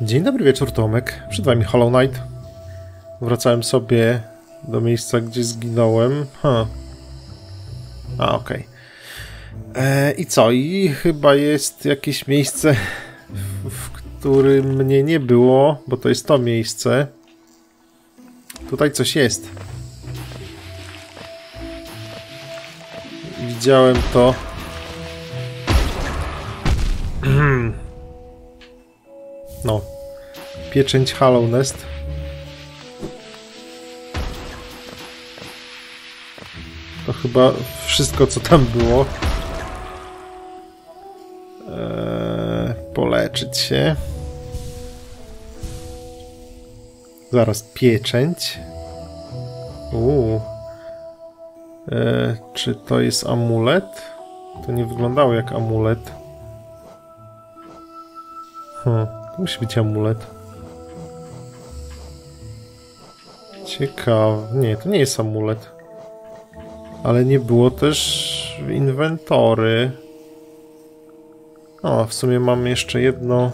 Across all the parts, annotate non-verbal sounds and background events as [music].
Dzień dobry wieczór, Tomek. Przed wami Hollow Knight. Wracałem sobie do miejsca, gdzie zginąłem. Ha. A, okej. Okay. I co? I chyba jest jakieś miejsce, w, w którym mnie nie było, bo to jest to miejsce. Tutaj coś jest. Widziałem to. [clears throat] No. Pieczęć Hollow Nest. To chyba wszystko, co tam było. Eee, poleczyć się. Zaraz pieczęć. Uuu. Eee, czy to jest amulet? To nie wyglądało jak amulet. Hmm, musi być amulet. Ciekawe. Nie, to nie jest amulet. Ale nie było też inwentory. O, w sumie mam jeszcze jedno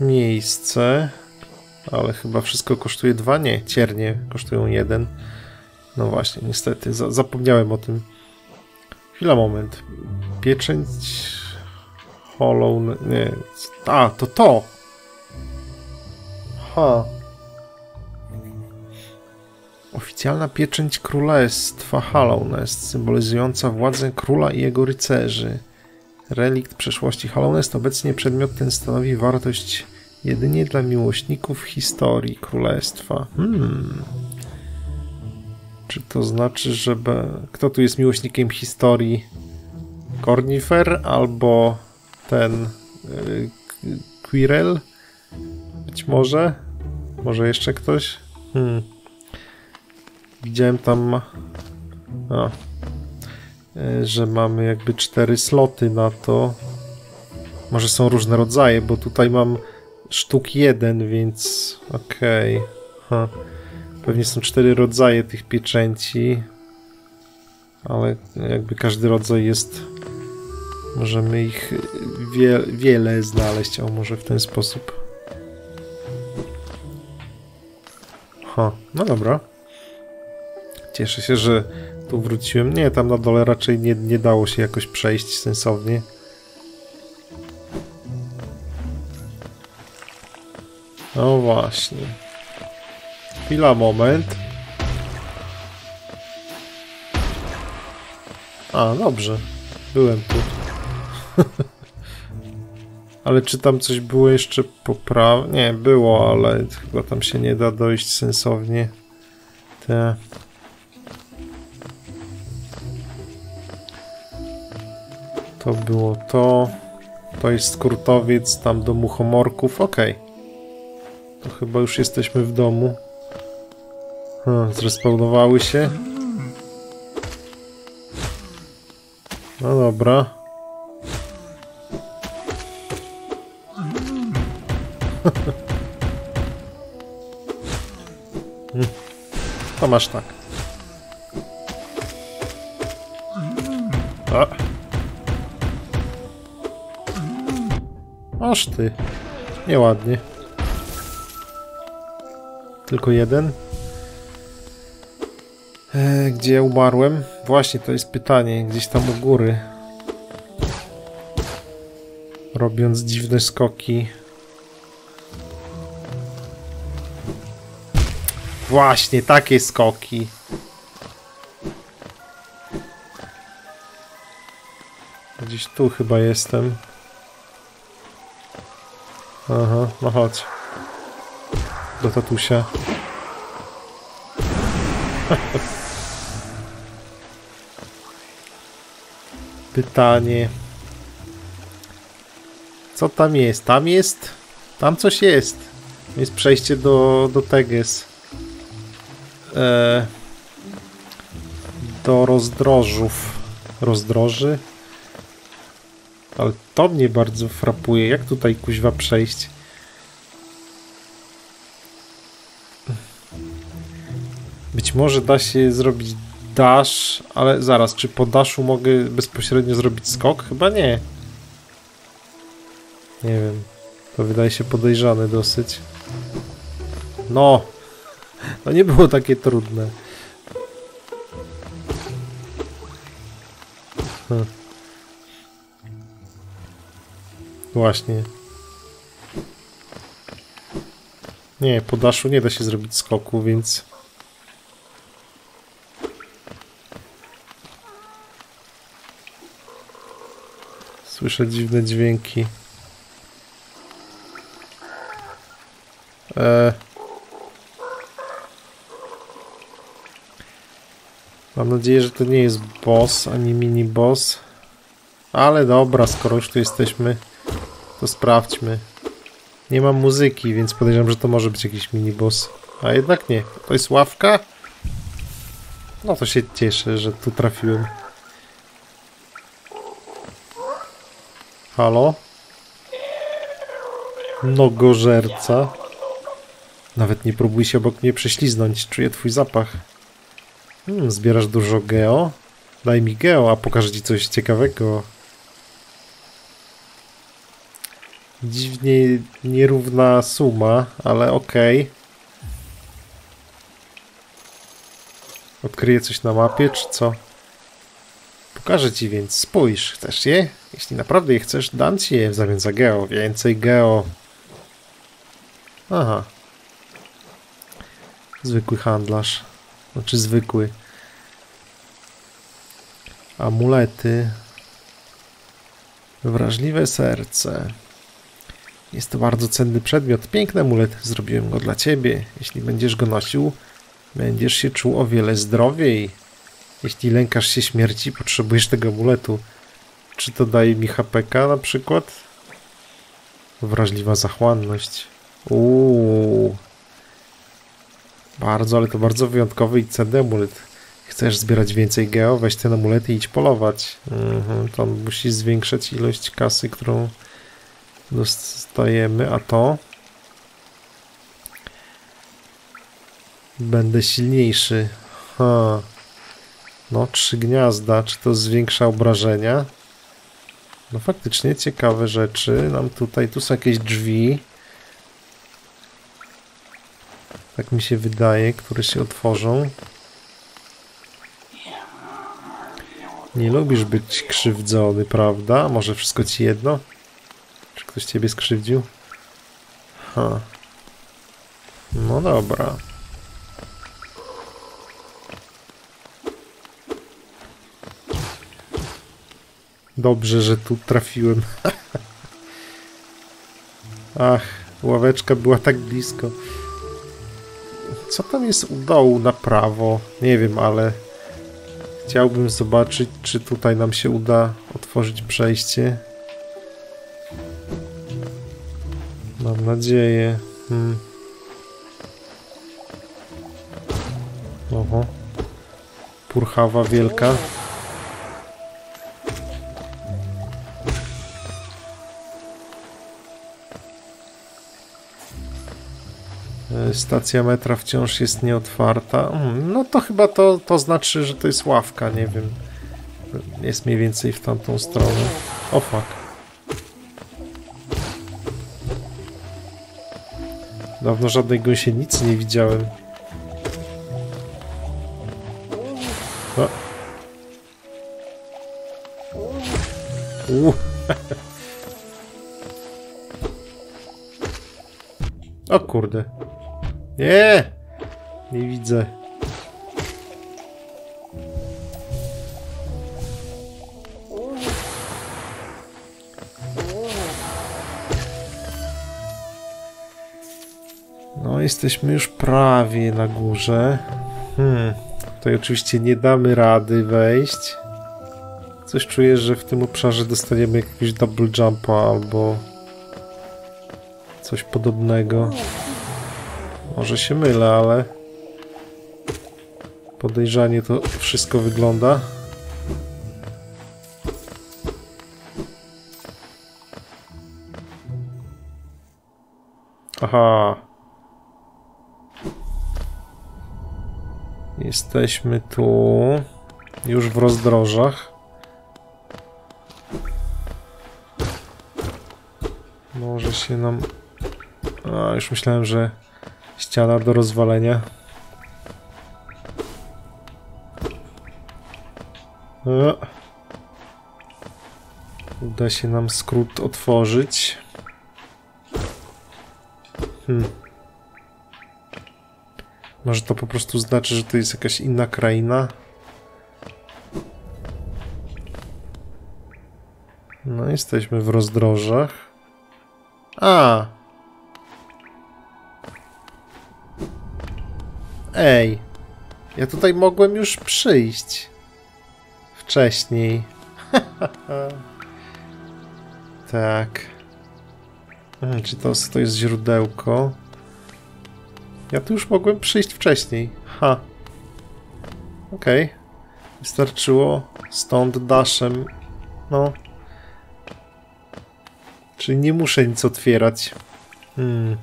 miejsce. Ale chyba wszystko kosztuje dwa? Nie, ciernie kosztują jeden. No właśnie, niestety, za zapomniałem o tym. Chwila, moment. Pieczęć... Hollow... Nie... A, to to! Ha. Oficjalna pieczęć królestwa Hallownest, symbolizująca władzę króla i jego rycerzy. Relikt przeszłości Hallownest, obecnie przedmiot ten stanowi wartość jedynie dla miłośników historii królestwa. Hmm. Czy to znaczy, że... Kto tu jest miłośnikiem historii? Cornifer albo ten... Yy, Quirrell? Być może? Może jeszcze ktoś? Hmm. Widziałem tam, a, e, że mamy jakby cztery sloty na to. Może są różne rodzaje, bo tutaj mam sztuk jeden, więc okej. Okay. Pewnie są cztery rodzaje tych pieczęci, ale jakby każdy rodzaj jest... Możemy ich wie, wiele znaleźć, o może w ten sposób. Ha, no dobra. Cieszę się, że tu wróciłem. Nie, tam na dole raczej nie, nie dało się jakoś przejść sensownie. No właśnie. Chwila, moment. A, dobrze. Byłem tu. [laughs] ale czy tam coś było jeszcze poprawne? Nie, było, ale chyba tam się nie da dojść sensownie. Te... To było to. To jest skrótowiec tam do muchomorków. Okay. To chyba już jesteśmy w domu. Hmm, zrespawnowały się. No dobra. To masz tak. A. Aż ty. Nieładnie. Tylko jeden. E, gdzie umarłem? Właśnie, to jest pytanie. Gdzieś tam u góry. Robiąc dziwne skoki. Właśnie, takie skoki. Gdzieś tu chyba jestem. Aha, no chodź. Do tatusia. [laughs] Pytanie. Co tam jest? Tam jest? Tam coś jest. Jest przejście do, do Teges. E, do rozdrożów. Rozdroży? Ale to mnie bardzo frapuje. Jak tutaj kuźwa przejść? Być może da się zrobić dash, ale zaraz, czy po dashu mogę bezpośrednio zrobić skok? Chyba nie. Nie wiem. To wydaje się podejrzane dosyć. No! To nie było takie trudne. Hm. Właśnie. Nie, po daszu nie da się zrobić skoku, więc... Słyszę dziwne dźwięki. Eee... Mam nadzieję, że to nie jest boss, ani mini boss. Ale dobra, skoro już tu jesteśmy, to sprawdźmy. Nie mam muzyki, więc podejrzewam, że to może być jakiś mini boss. A jednak nie. To jest ławka? No to się cieszę, że tu trafiłem. Halo? Nogożerca. Nawet nie próbuj się obok mnie prześliznąć. Czuję twój zapach. Hmm, zbierasz dużo geo? Daj mi geo, a pokażę ci coś ciekawego. Dziwnie nierówna suma, ale okej. Okay. Odkryję coś na mapie, czy co? Pokażę ci więc, spójrz, chcesz je? Jeśli naprawdę je chcesz, dam ci je w zamian za geo. Więcej geo. Aha. Zwykły handlarz. Znaczy zwykły. Amulety. Wrażliwe serce. Jest to bardzo cenny przedmiot. Piękny amulet. Zrobiłem go dla ciebie. Jeśli będziesz go nosił, będziesz się czuł o wiele zdrowiej. Jeśli lękasz się śmierci, potrzebujesz tego amuletu. Czy to daje mi HPK na przykład? Wrażliwa zachłanność. Uuu. Bardzo, ale to bardzo wyjątkowy i cenny amulet. Chcesz zbierać więcej geo? Weź ten amulet i idź polować. Mhm, to musi zwiększać ilość kasy, którą dostajemy, a to będę silniejszy. Ha. No, trzy gniazda. Czy to zwiększa obrażenia? No faktycznie ciekawe rzeczy. Nam tutaj, tu są jakieś drzwi. Tak mi się wydaje, które się otworzą. Nie lubisz być krzywdzony, prawda? Może wszystko ci jedno? Czy ktoś ciebie skrzywdził? Ha. No dobra. Dobrze, że tu trafiłem. [laughs] Ach, ławeczka była tak blisko. Co tam jest u dołu na prawo? Nie wiem, ale chciałbym zobaczyć, czy tutaj nam się uda otworzyć przejście. Mam nadzieję. Hmm. Oho. Purchawa wielka. Stacja metra wciąż jest nieotwarta. Hmm, no to chyba to, to znaczy, że to jest ławka, nie wiem. Jest mniej więcej w tamtą stronę. O fuck. Dawno żadnej gąsienicy nie widziałem. O. [laughs] o kurde. Nie! Nie widzę. jesteśmy już prawie na górze. Hmm, tutaj oczywiście nie damy rady wejść. Coś czuję, że w tym obszarze dostaniemy jakiegoś double jumpa albo coś podobnego. Może się mylę, ale podejrzanie to wszystko wygląda. Aha. Jesteśmy tu. Już w rozdrożach. Może się nam... A, już myślałem, że ściana do rozwalenia. A. Uda się nam skrót otworzyć. Hmm. Może to po prostu znaczy, że to jest jakaś inna kraina? No, jesteśmy w rozdrożach. A! Ej! Ja tutaj mogłem już przyjść. Wcześniej. [laughs] tak. Czy to, to jest źródełko? Ja tu już mogłem przyjść wcześniej. Ha. Okej. Okay. Wystarczyło stąd daszem. No. Czyli nie muszę nic otwierać. Hmm.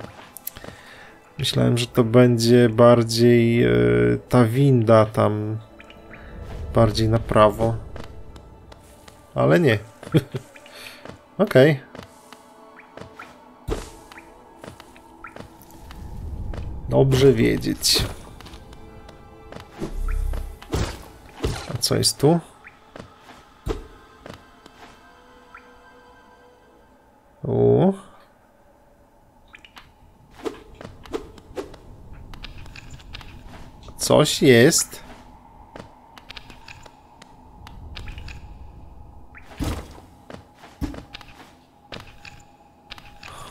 Myślałem, że to będzie bardziej yy, ta winda tam bardziej na prawo. Ale nie. [laughs] Okej. Okay. Dobrze wiedzieć. A co jest tu? Coś jest.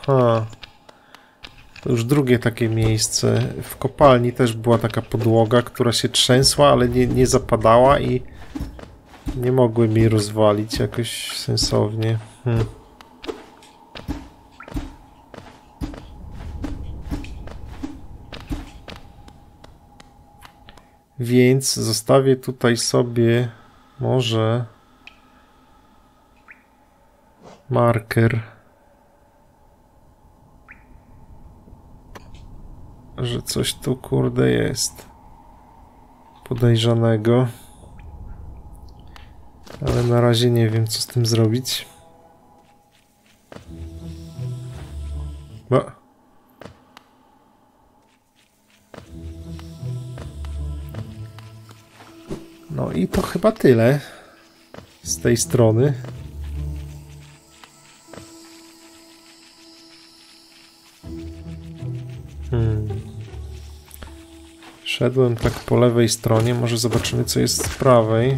Ha. To już drugie takie miejsce. W kopalni też była taka podłoga, która się trzęsła, ale nie, nie zapadała i nie mogły mi rozwalić jakoś sensownie. Hmm. Więc zostawię tutaj sobie może marker. że coś tu kurde jest podejrzanego. Ale na razie nie wiem, co z tym zrobić. Ba. No i to chyba tyle z tej strony. Szedłem tak po lewej stronie, może zobaczymy co jest z prawej.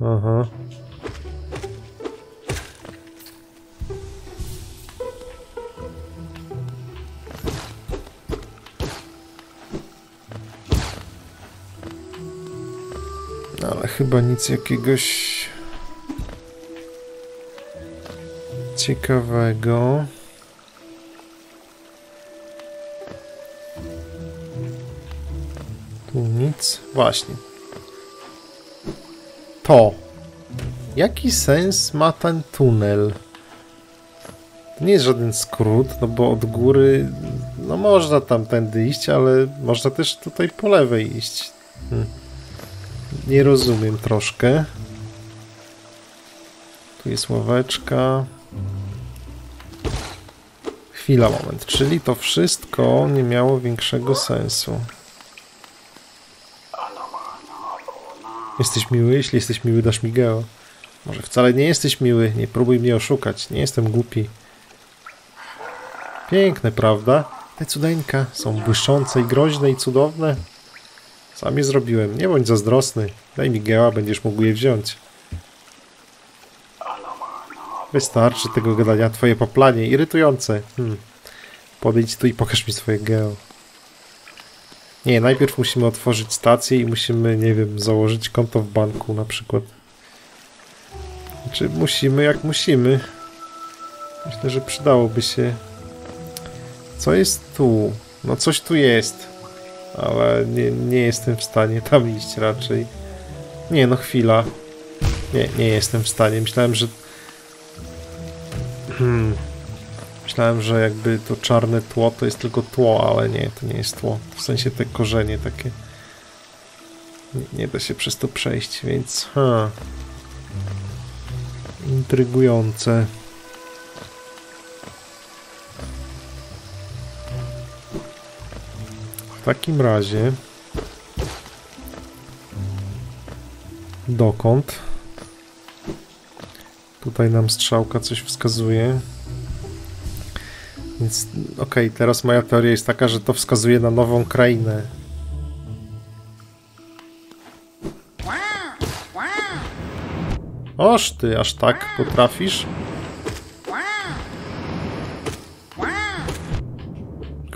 Aha. Chyba nic jakiegoś ciekawego. Tu nic. Właśnie. To. Jaki sens ma ten tunel? To nie jest żaden skrót, no bo od góry no można tam tędy iść, ale można też tutaj po lewej iść. Hm. Nie rozumiem troszkę. Tu jest ławeczka. Chwila, moment. Czyli to wszystko nie miało większego sensu. Jesteś miły? Jeśli jesteś miły, dasz mi geo. Może wcale nie jesteś miły, nie próbuj mnie oszukać, nie jestem głupi. Piękne, prawda? Te cudeńka są błyszczące i groźne i cudowne. Sam je zrobiłem, nie bądź zazdrosny. Daj mi geła, będziesz mógł je wziąć. Wystarczy tego gadania, twoje poplanie, irytujące. Hmm. Podejdź tu i pokaż mi swoje geo. Nie, najpierw musimy otworzyć stację i musimy, nie wiem, założyć konto w banku na przykład. Znaczy musimy jak musimy. Myślę, że przydałoby się. Co jest tu? No coś tu jest. Ale nie, nie jestem w stanie tam iść raczej. Nie, no chwila. Nie, nie jestem w stanie. Myślałem, że... Hmm. Myślałem, że jakby to czarne tło to jest tylko tło, ale nie, to nie jest tło. W sensie te korzenie takie. Nie, nie da się przez to przejść, więc... Ha. intrygujące. W takim razie dokąd? Tutaj nam strzałka coś wskazuje. Więc okej, okay, teraz moja teoria jest taka, że to wskazuje na nową krainę. Oż ty, aż tak potrafisz?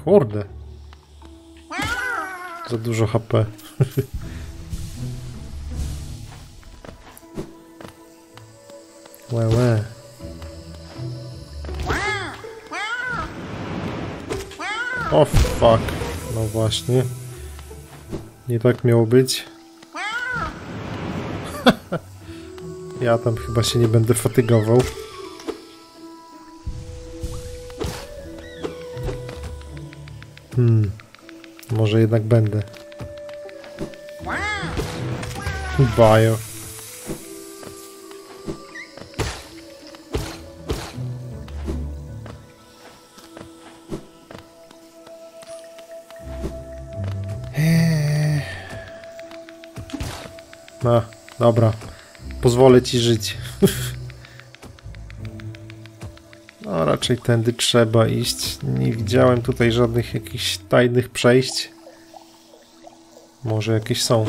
Kurde. Za dużo HP. Łe, łe. O oh, fuck. No właśnie. Nie tak miało być. [laughs] ja tam chyba się nie będę fatygował. Hmm. Może jednak będę. Bajo. No, dobra. Pozwolę ci żyć. [laughs] No, raczej tędy trzeba iść. Nie widziałem tutaj żadnych jakichś tajnych przejść. Może jakieś są.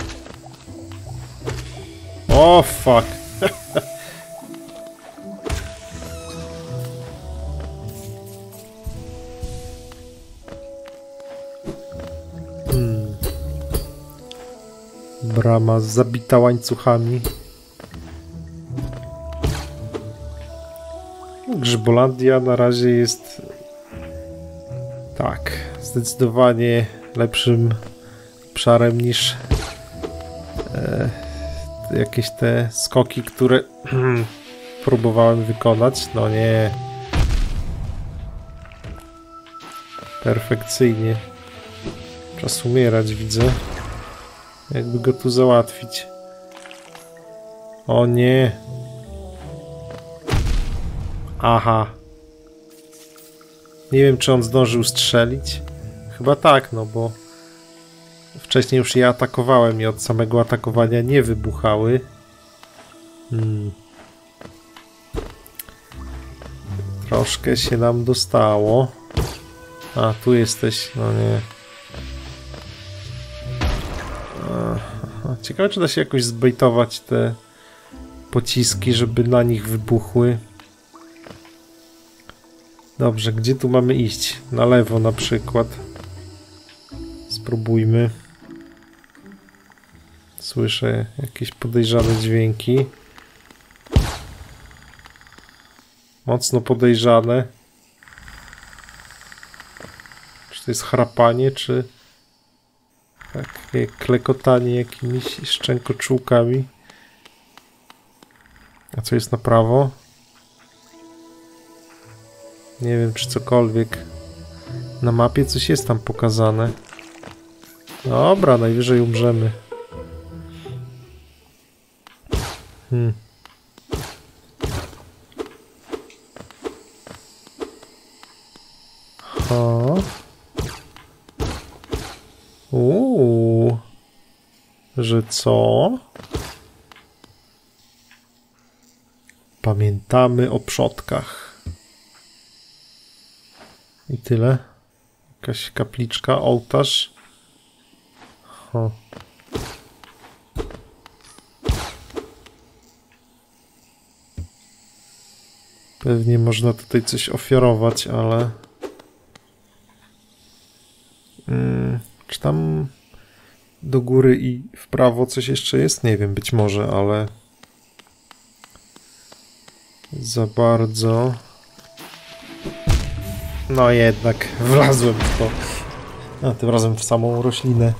O, fuck. brama zabita łańcuchami. Grzybolandia na razie jest tak, zdecydowanie lepszym obszarem niż e, jakieś te skoki, które [clears throat] próbowałem wykonać. No nie. Perfekcyjnie. Czas umierać, widzę. Jakby go tu załatwić. O nie. Aha. Nie wiem, czy on zdążył strzelić. Chyba tak, no bo wcześniej już je atakowałem i od samego atakowania nie wybuchały. Hmm. Troszkę się nam dostało. A, tu jesteś. No nie. Ciekawe, czy da się jakoś zbejtować te pociski, żeby na nich wybuchły. Dobrze, gdzie tu mamy iść? Na lewo na przykład. Spróbujmy. Słyszę jakieś podejrzane dźwięki. Mocno podejrzane. Czy to jest chrapanie, czy... Takie klekotanie jakimiś szczękoczułkami. A co jest na prawo? Nie wiem, czy cokolwiek. Na mapie coś jest tam pokazane. Dobra, najwyżej umrzemy. Hmm. Ha. Uuu. Że co? Pamiętamy o przodkach. I tyle. Jakaś kapliczka, ołtarz. Ho. Pewnie można tutaj coś ofiarować, ale... Mm. Czy tam do góry i w prawo coś jeszcze jest? Nie wiem, być może, ale za bardzo. No jednak [laughs] wlazłem w to. A tym razem w samą roślinę.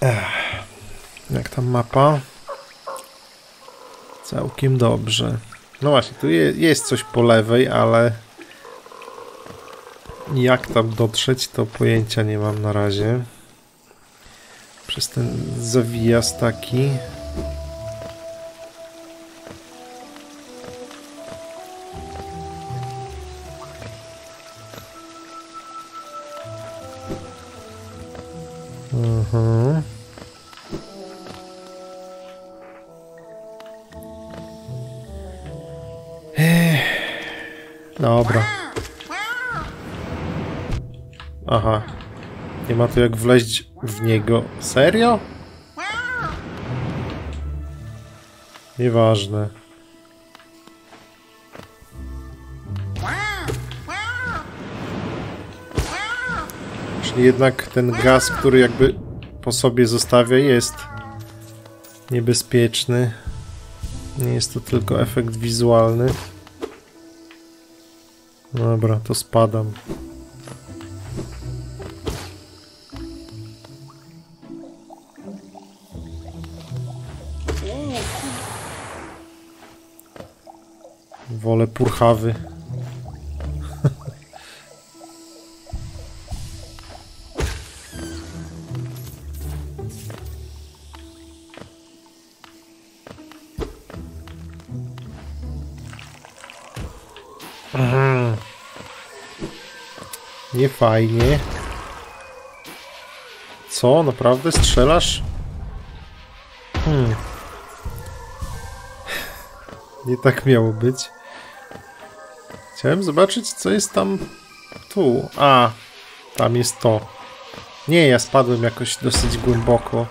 Ech. Jak tam mapa? Całkiem dobrze. No właśnie, tu jest coś po lewej, ale jak tam dotrzeć, to pojęcia nie mam na razie. Przez ten zawijas taki. To jak wleźć w niego. Serio? Nieważne. Czyli jednak ten gaz, który jakby po sobie zostawia jest niebezpieczny. Nie jest to tylko efekt wizualny. Dobra, to spadam. Wolę purchawy. Nie fajnie. Co? Naprawdę strzelasz? Hmm. Nie tak miało być. Chciałem zobaczyć, co jest tam tu. A, tam jest to. Nie, ja spadłem jakoś dosyć głęboko.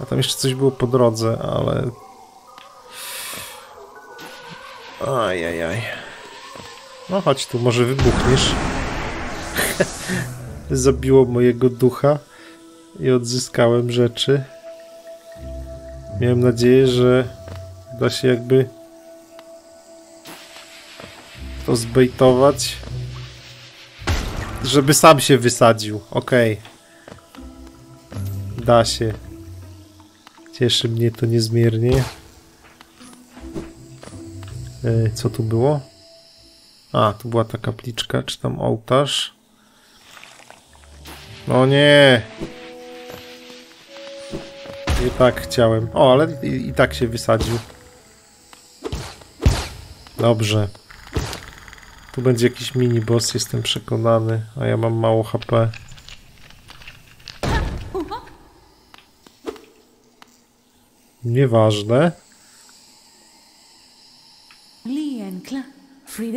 A tam jeszcze coś było po drodze, ale... Ajajaj. No chodź tu, może wybuchniesz. [laughs] Zabiło mojego ducha i odzyskałem rzeczy. Miałem nadzieję, że da się jakby to zbejtować, żeby sam się wysadził. Okej. Okay. Da się. Cieszy mnie to niezmiernie. E, co tu było? A, tu była ta kapliczka, czy tam ołtarz. No nie! Nie tak chciałem. O, ale i, i tak się wysadził. Dobrze. Tu będzie jakiś mini boss, jestem przekonany, a ja mam mało HP. Nieważne.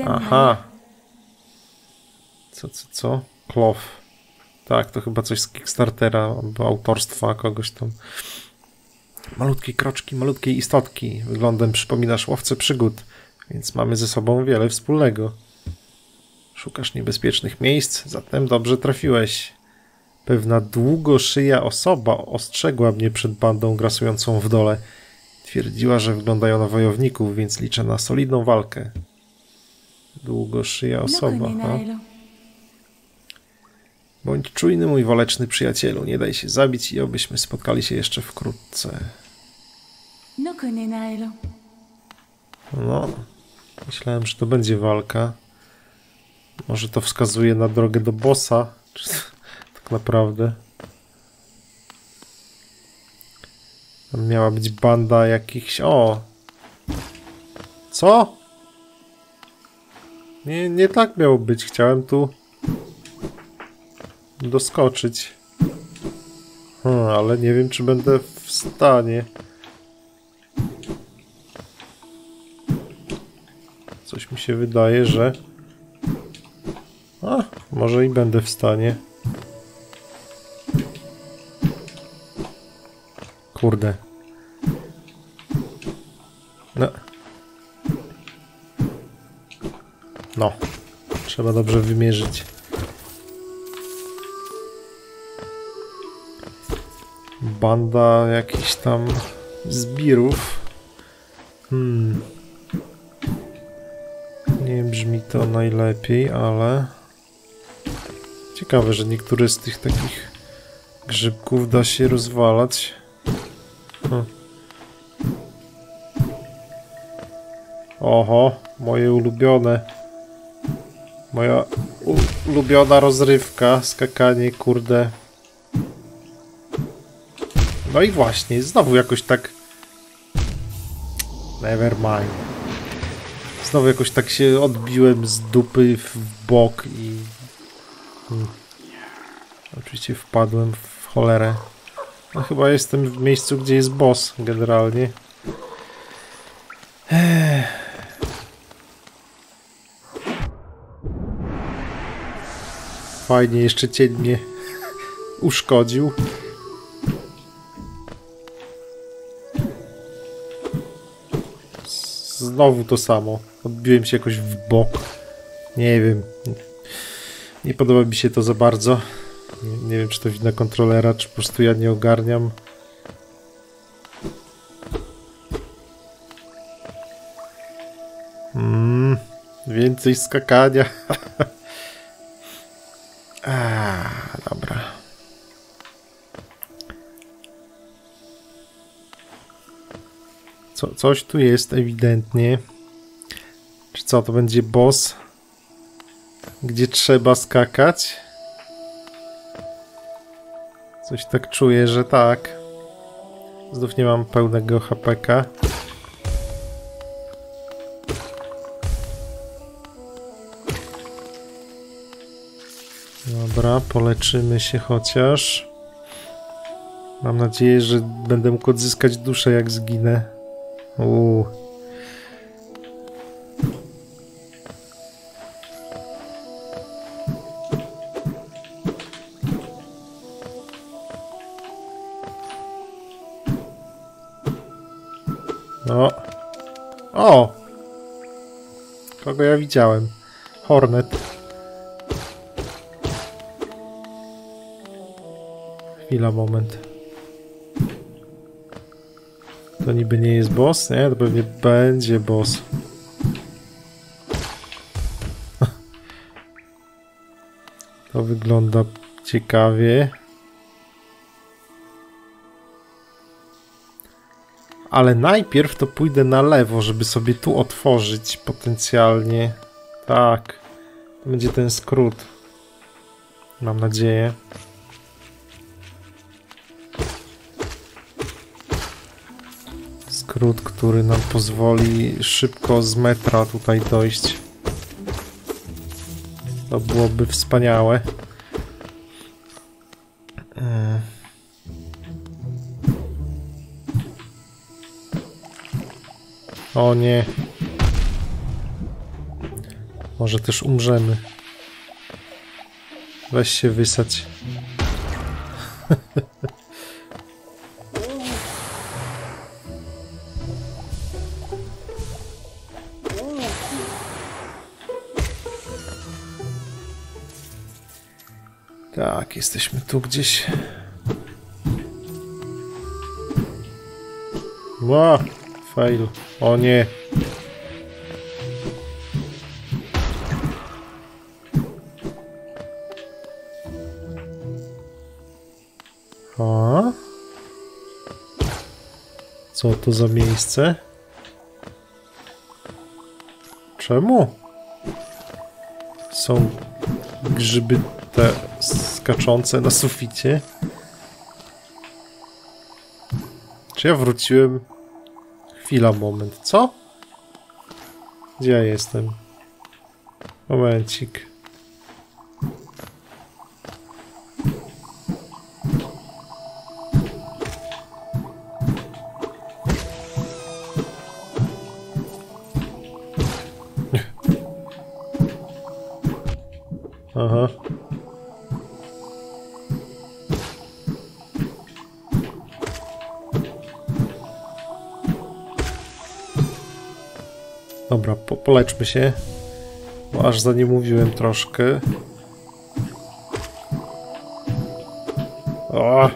Aha. Co, co, co? Cloth. Tak, to chyba coś z Kickstartera, albo autorstwa kogoś tam. Malutkie kroczki, malutkie istotki. Wyglądem przypominasz łowcę przygód, więc mamy ze sobą wiele wspólnego. Szukasz niebezpiecznych miejsc, zatem dobrze trafiłeś. Pewna długoszyja osoba ostrzegła mnie przed bandą grasującą w dole. Twierdziła, że wyglądają na wojowników, więc liczę na solidną walkę. Długoszyja osoba. No. Bądź czujny, mój waleczny przyjacielu. Nie daj się zabić i obyśmy spotkali się jeszcze wkrótce. No, myślałem, że to będzie walka. Może to wskazuje na drogę do bossa, tak naprawdę. Tam miała być banda jakichś... O! Co? Nie, nie tak miało być. Chciałem tu doskoczyć. Hmm, ale nie wiem, czy będę w stanie. Coś mi się wydaje, że... A, może i będę w stanie. Kurde. No. No. Trzeba dobrze wymierzyć. Banda jakichś tam zbirów. Hmm. Nie brzmi to najlepiej, ale... Ciekawe, że niektóre z tych takich grzybków da się rozwalać. Hm. Oho, moje ulubione. Moja ulubiona rozrywka, skakanie, kurde. No i właśnie, znowu jakoś tak... Never mind. Znowu jakoś tak się odbiłem z dupy w bok i Hmm. Oczywiście wpadłem w cholerę. No chyba jestem w miejscu, gdzie jest boss generalnie. Fajnie, jeszcze cień mnie [laughs] uszkodził. Znowu to samo. Odbiłem się jakoś w bok. Nie wiem. Nie podoba mi się to za bardzo. Nie, nie wiem, czy to wina kontrolera, czy po prostu ja nie ogarniam. Mm, więcej skakania. [laughs] A, dobra. Co, coś tu jest ewidentnie. Czy co, to będzie boss? Gdzie trzeba skakać? Coś tak czuję, że tak. Znów nie mam pełnego HPK. Dobra, poleczymy się chociaż. Mam nadzieję, że będę mógł odzyskać duszę jak zginę. Uuu. No. O! Kogo ja widziałem? Hornet. Chwila, moment. To niby nie jest boss? Nie, to pewnie będzie boss. [laughs] To wygląda ciekawie. Ale najpierw to pójdę na lewo, żeby sobie tu otworzyć potencjalnie. Tak. Będzie ten skrót. Mam nadzieję. Skrót, który nam pozwoli szybko z metra tutaj dojść. To byłoby wspaniałe. O nie. Może też umrzemy. Weź się wysać. [laughs] Tak, jesteśmy tu gdzieś. Ła, fail. O nie. A? Co to za miejsce? Czemu? Są grzyby te skaczące na suficie. Czy ja wróciłem? Chwila, moment. Co? Gdzie ja jestem? Momencik. Dobra, po poleczmy się. Bo aż za nie mówiłem troszkę. O!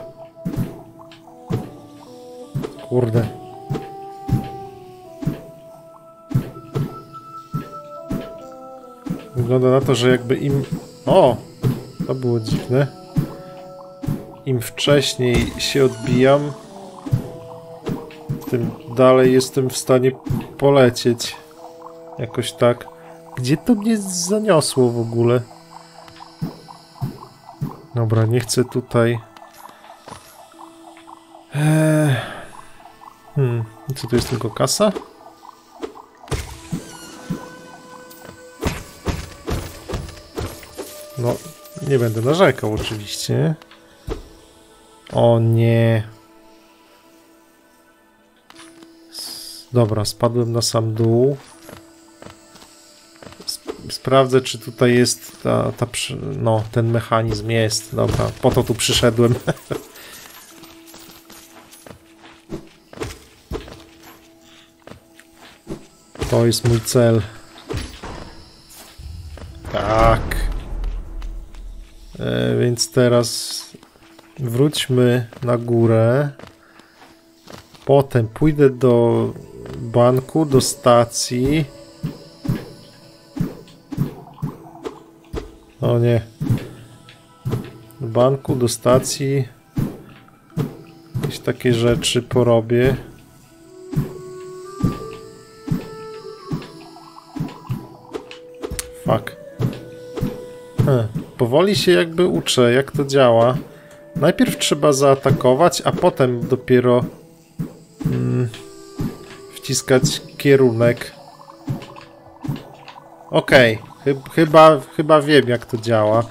Kurde. Wygląda na to, że jakby im... O! To było dziwne. Im wcześniej się odbijam, tym dalej jestem w stanie polecieć. Jakoś tak. Gdzie to mnie zaniosło w ogóle? Dobra, nie chcę tutaj... Eee... Hmm, co to jest tylko kasa? No, nie będę narzekał oczywiście. O nie. Dobra, spadłem na sam dół. Sprawdzę, czy tutaj jest ta, ta no, ten mechanizm jest. Dobra, po to tu przyszedłem. [laughs] To jest mój cel. Tak. E, więc teraz wróćmy na górę. Potem pójdę do banku, do stacji. O nie. Do banku, do stacji. Jakieś takie rzeczy porobię. Fuck. Hm. Powoli się jakby uczę, jak to działa. Najpierw trzeba zaatakować, a potem dopiero mm, wciskać kierunek. Okej, okay. Chyba, chyba wiem jak to działa.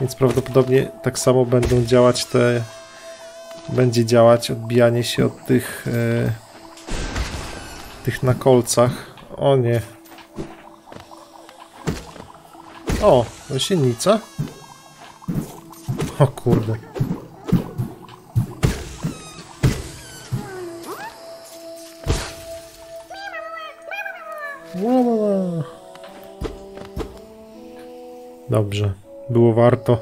Więc prawdopodobnie tak samo będą działać te... Będzie działać odbijanie się od tych... E, tych na kolcach. O nie. O, roślinnica. O kurde. Dobrze, było warto.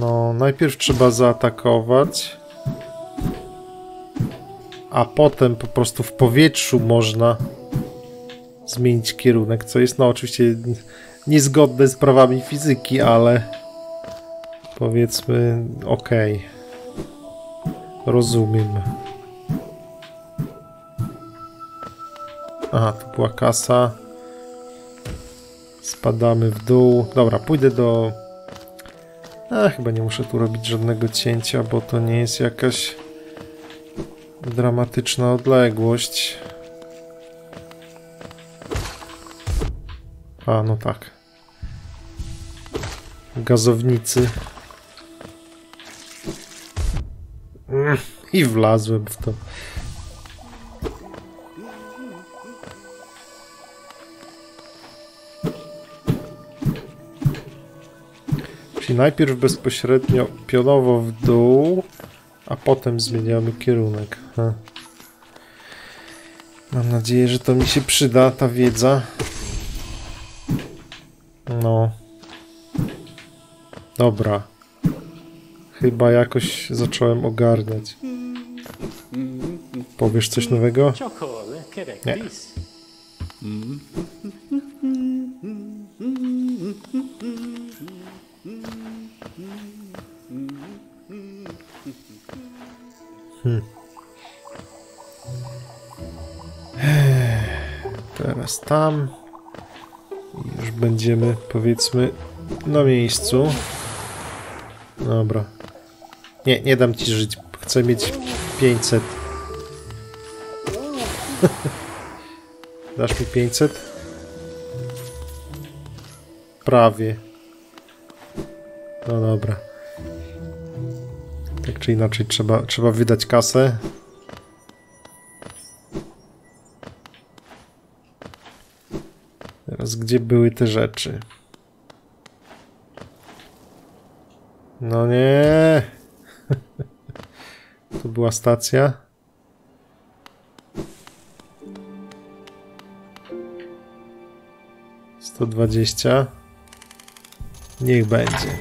no, najpierw trzeba zaatakować, a potem po prostu w powietrzu można zmienić kierunek, co jest no oczywiście niezgodne z prawami fizyki, ale powiedzmy. Okay. Rozumiem. Była kasa. Spadamy w dół. Dobra, pójdę do... A, chyba nie muszę tu robić żadnego cięcia, bo to nie jest jakaś dramatyczna odległość. A, no tak. Gazownicy. Mm, I wlazłem w to. Najpierw bezpośrednio pionowo w dół, a potem zmieniamy kierunek. Ha. Mam nadzieję, że to mi się przyda, ta wiedza. No. Dobra. Chyba jakoś zacząłem ogarniać. Powiesz coś nowego? Nie. Tam. I już będziemy, powiedzmy, na miejscu. Dobra. Nie, nie dam ci żyć. Chcę mieć 500. [laughs] Dasz mi 500? Prawie. No dobra. Tak czy inaczej trzeba, trzeba wydać kasę. Teraz gdzie były te rzeczy? No nie. [laughs] Tu była stacja. Sto dwadzieścia. Niech będzie.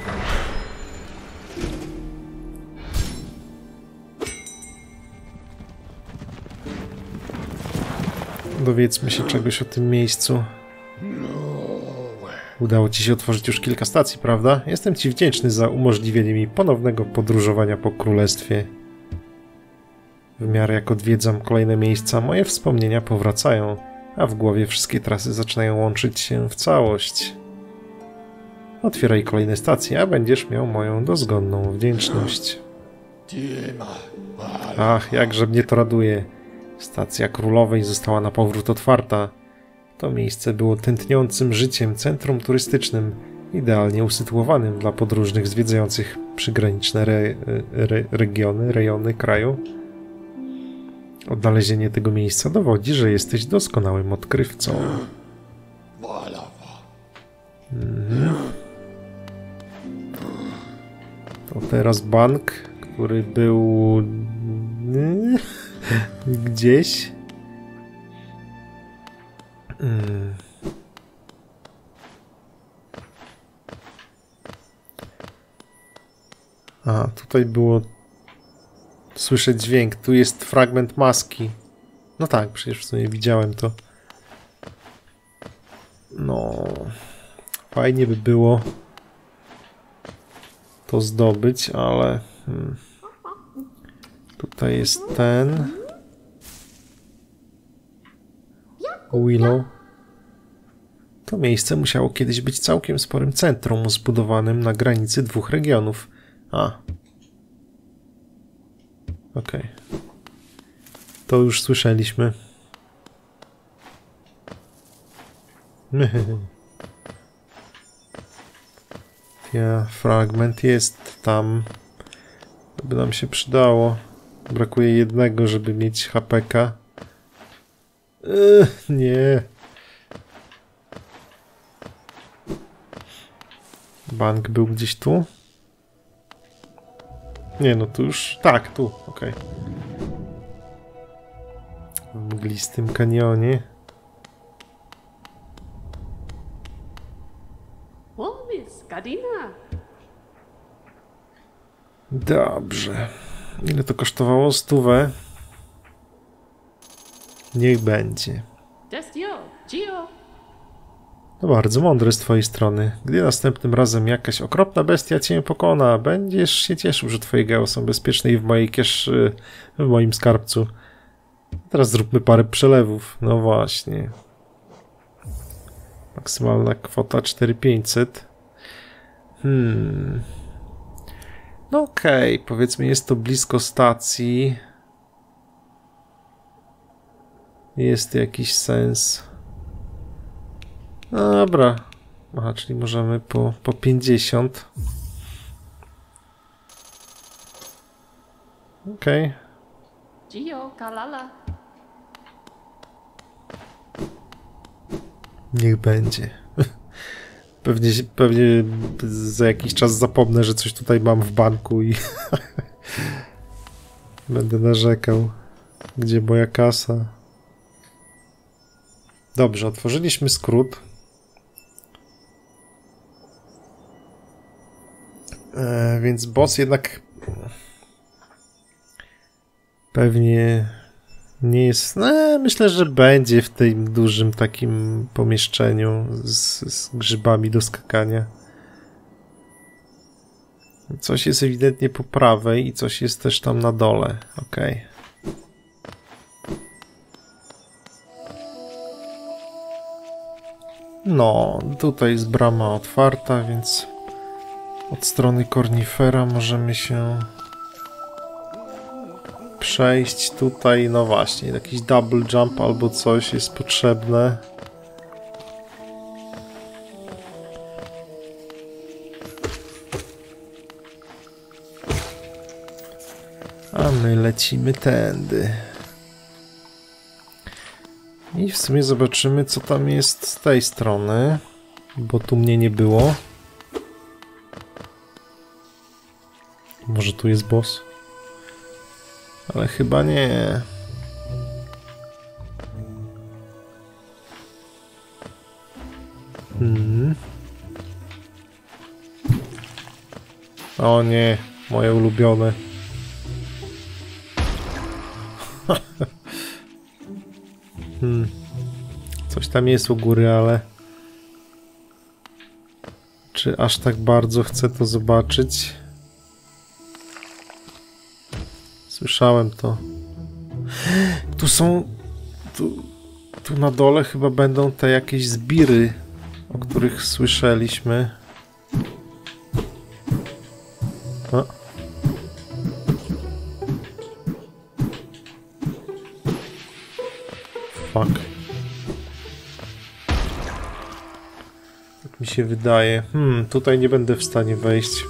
Dowiedzmy się czegoś o tym miejscu. Udało ci się otworzyć już kilka stacji, prawda? Jestem ci wdzięczny za umożliwienie mi ponownego podróżowania po królestwie. W miarę jak odwiedzam kolejne miejsca, moje wspomnienia powracają, a w głowie wszystkie trasy zaczynają łączyć się w całość. Otwieraj kolejne stacje, a będziesz miał moją dozgonną wdzięczność. Ach, jakże mnie to raduje. Stacja królowej została na powrót otwarta. To miejsce było tętniącym życiem centrum turystycznym, idealnie usytuowanym dla podróżnych zwiedzających przygraniczne re, re, regiony, rejony kraju. Odnalezienie tego miejsca dowodzi, że jesteś doskonałym odkrywcą. Mhm. To teraz bank, który był gdzieś. A, tutaj było Słyszę dźwięk. Tu jest fragment maski. No tak, przecież w sumie widziałem to. No. Fajnie by było to zdobyć, ale... Hmm. Tutaj jest ten... Willow. To miejsce musiało kiedyś być całkiem sporym centrum zbudowanym na granicy dwóch regionów. A, Okej. Okay. To już słyszeliśmy. [laughs] Ja, fragment jest tam. To by nam się przydało. Brakuje jednego, żeby mieć HPK. Yy, nie. Bank był gdzieś tu? Nie, no tu już... Tak, tu. Okay. W mglistym kanionie. Dobrze. Ile to kosztowało? Stówę? Niech będzie. No bardzo mądre z twojej strony. Gdy następnym razem jakaś okropna bestia cię pokona, będziesz się cieszył, że twoje geły są bezpieczne i w mojej kieszy, w moim skarbcu. Teraz zróbmy parę przelewów. No właśnie. Maksymalna kwota 4500. Hmm. No okej, okay. powiedzmy jest to blisko stacji. Jest jakiś sens. No dobra. Aha, czyli możemy po, po 50. Okej. Okay. Gio, Kalala. Niech będzie. [laughs] Pewnie, pewnie za jakiś czas zapomnę, że coś tutaj mam w banku i [laughs] będę narzekał. Gdzie moja kasa? Dobrze, otworzyliśmy skrót. E, więc boss jednak pewnie nie jest. No, myślę, że będzie w tym dużym takim pomieszczeniu z, z grzybami do skakania. Coś jest ewidentnie po prawej i coś jest też tam na dole. Ok. No, tutaj jest brama otwarta, więc od strony kornifera możemy się przejść tutaj, no właśnie, jakiś double jump albo coś jest potrzebne. A my lecimy tędy. I w sumie zobaczymy, co tam jest z tej strony, bo tu mnie nie było. Może tu jest boss? Ale chyba nie. Hmm. O nie, moje ulubione. [laughs] hmm. Coś tam jest u góry, ale... Czy aż tak bardzo chcę to zobaczyć? Słyszałem to. Tu są... Tu, tu na dole chyba będą te jakieś zbiry, o których słyszeliśmy. fuck. Tak mi się wydaje. Hmm, tutaj nie będę w stanie wejść.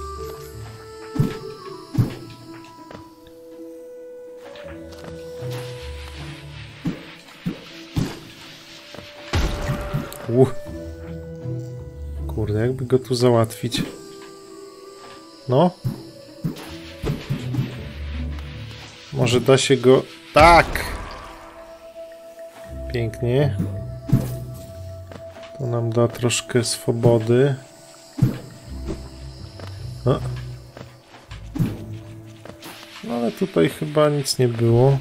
Uh. Kurde, jakby go tu załatwić. No. Może da się go... Tak! Pięknie. To nam da troszkę swobody. No. no ale tutaj chyba nic nie było.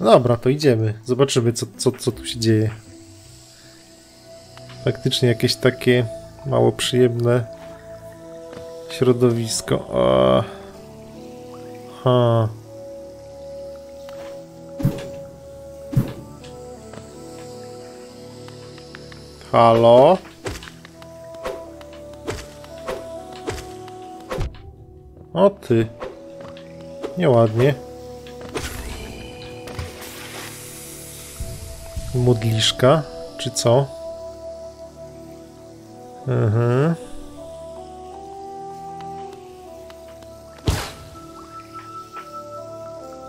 Dobra, to idziemy. Zobaczymy, co, co, co tu się dzieje. Faktycznie jakieś takie mało przyjemne środowisko. O. Halo? O ty. Nieładnie. Modliszka, czy co? Mhm.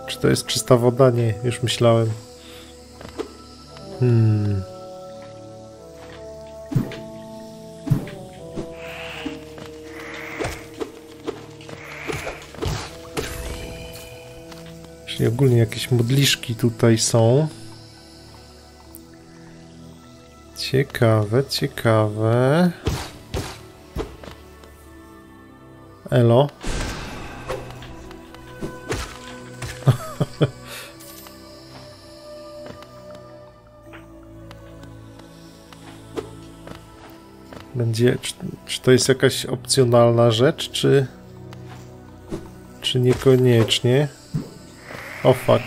Czy to jest czysta woda? Nie, już myślałem. Hmm. Ogólnie jakieś modliszki tutaj są. Ciekawe, ciekawe. Elo. [laughs] Będzie, czy, czy to jest jakaś opcjonalna rzecz, czy czy niekoniecznie? Oh, fuck.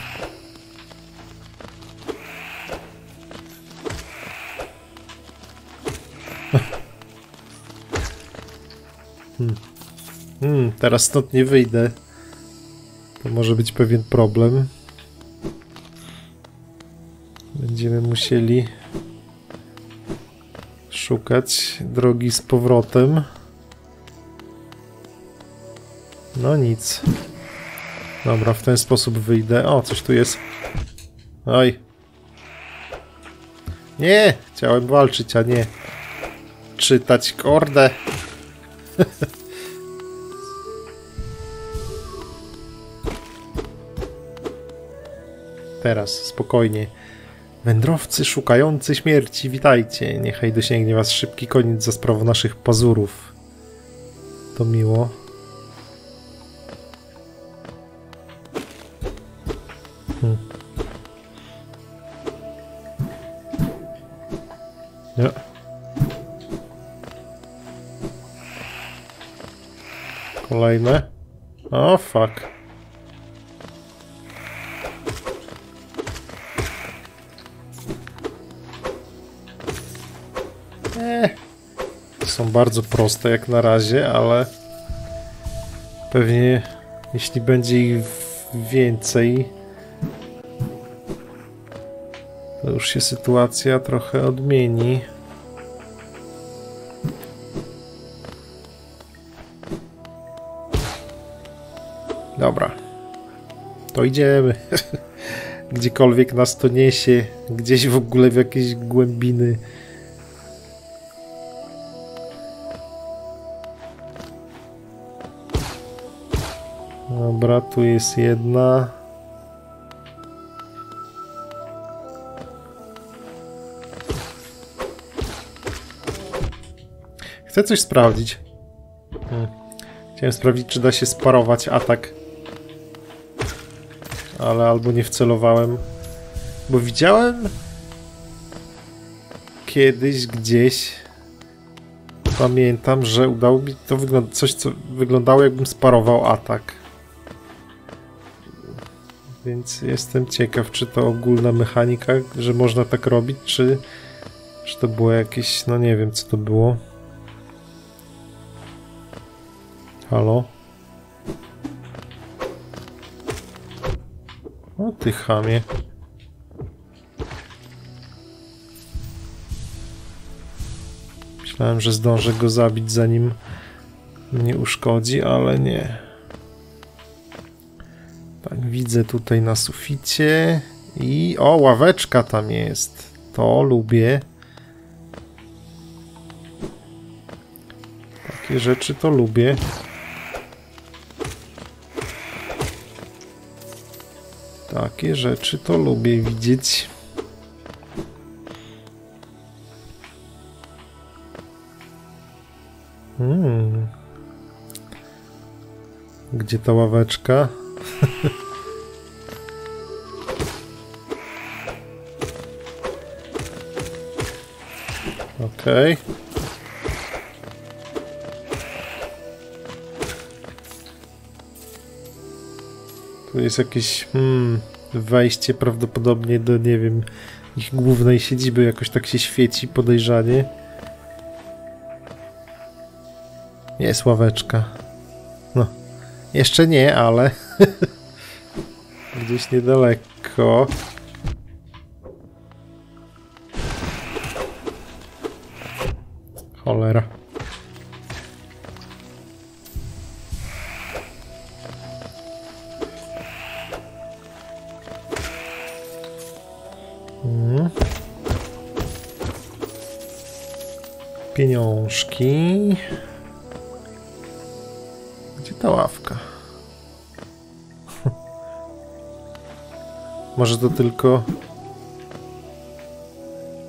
Hmm. Hmm, teraz stąd nie wyjdę. To może być pewien problem. Będziemy musieli szukać drogi z powrotem. No nic. Dobra, w ten sposób wyjdę. O, coś tu jest. Oj. Nie! Chciałem walczyć, a nie czytać kordę. Teraz, spokojnie. Wędrowcy szukający śmierci, witajcie. Niechaj dosięgnie was szybki koniec za sprawą naszych pazurów. To miło. Są bardzo proste jak na razie, ale pewnie jeśli będzie ich więcej, to już się sytuacja trochę odmieni. Dobra. To idziemy. [laughs] Gdziekolwiek nas to niesie, gdzieś w ogóle w jakieś głębiny. Dobra, tu jest jedna. Chcę coś sprawdzić. Hmm. Chciałem sprawdzić, czy da się sparować atak. Ale albo nie wcelowałem. Bo widziałem kiedyś gdzieś pamiętam, że udało mi to wygląda coś, co wyglądało jakbym sparował atak. Więc jestem ciekaw, czy to ogólna mechanika, że można tak robić, czy, czy to było jakieś, no nie wiem, co to było. Halo? O ty chamie. Myślałem, że zdążę go zabić zanim mnie uszkodzi, ale nie. Tak, widzę tutaj na suficie i o, ławeczka tam jest. To lubię. Takie rzeczy to lubię. Takie rzeczy to lubię widzieć. Hmm. Gdzie ta ławeczka? [laughs] Okej. Okay. Tu jest jakieś hmm, wejście prawdopodobnie do, nie wiem, ich głównej siedziby. Jakoś tak się świeci podejrzanie. Jest ławeczka. Jeszcze nie, ale [laughs] gdzieś niedaleko. Może to tylko...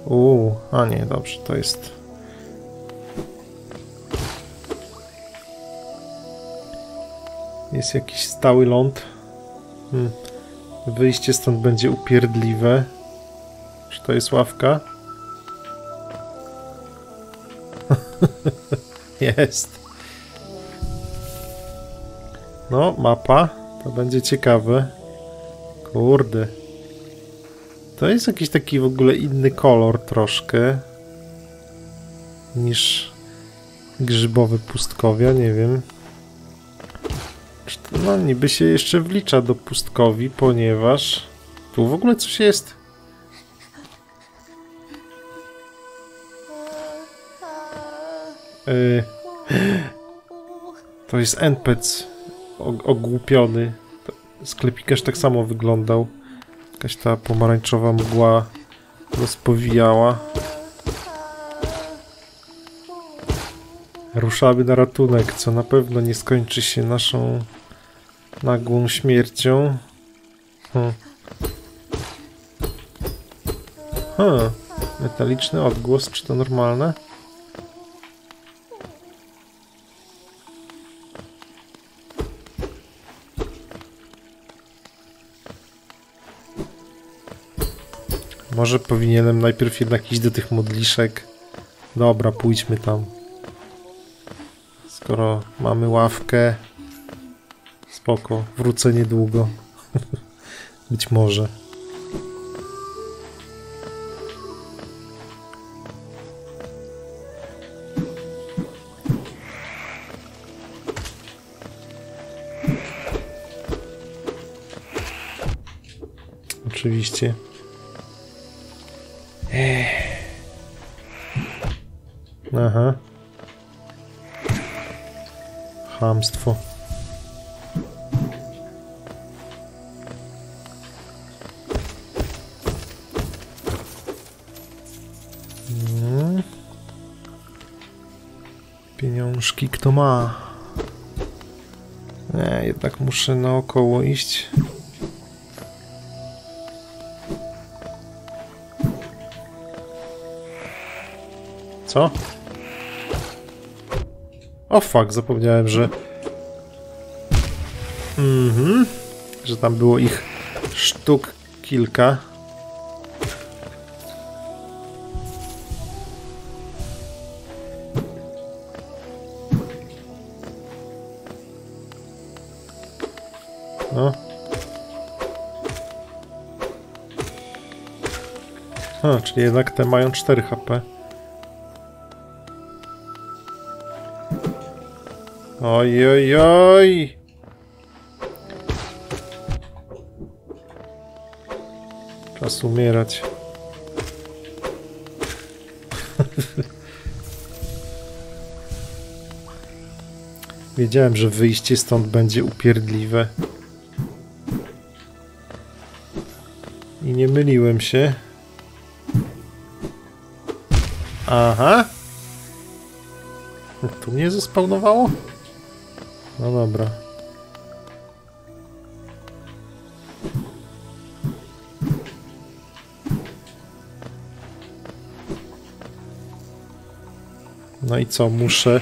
Uuu, a nie, dobrze, to jest... Jest jakiś stały ląd. Hmm. Wyjście stąd będzie upierdliwe. Czy to jest ławka? [laughs] jest. No, mapa. To będzie ciekawe. Kurde. To jest jakiś taki w ogóle inny kolor troszkę niż grzybowy pustkowia, nie wiem. No niby się jeszcze wlicza do pustkowi, ponieważ tu w ogóle coś jest. Yy. To jest NPC ogłupiony. Sklepikarz tak samo wyglądał. Jakaś ta pomarańczowa mgła rozpowijała. Ruszamy na ratunek, co na pewno nie skończy się naszą nagłą śmiercią. Hmm. Hmm. Metaliczny odgłos, czy to normalne? Może powinienem najpierw jednak iść do tych modliszek. Dobra, pójdźmy tam. Skoro mamy ławkę. Spoko, wrócę niedługo. [laughs] Być może. Oczywiście. Aha. Chamstwo. Hmm. Pieniążki kto ma? Nie, jednak muszę naokoło iść. Co? O fuck, zapomniałem, że... Mhm. Że tam było ich sztuk kilka. No. Czyli jednak te mają 4 HP. Oj, oj, oj! Czas umierać. [laughs] Wiedziałem, że wyjście stąd będzie upierdliwe. I nie myliłem się. Aha. [laughs] Tu mnie zespawnowało? No dobra. No i co, muszę...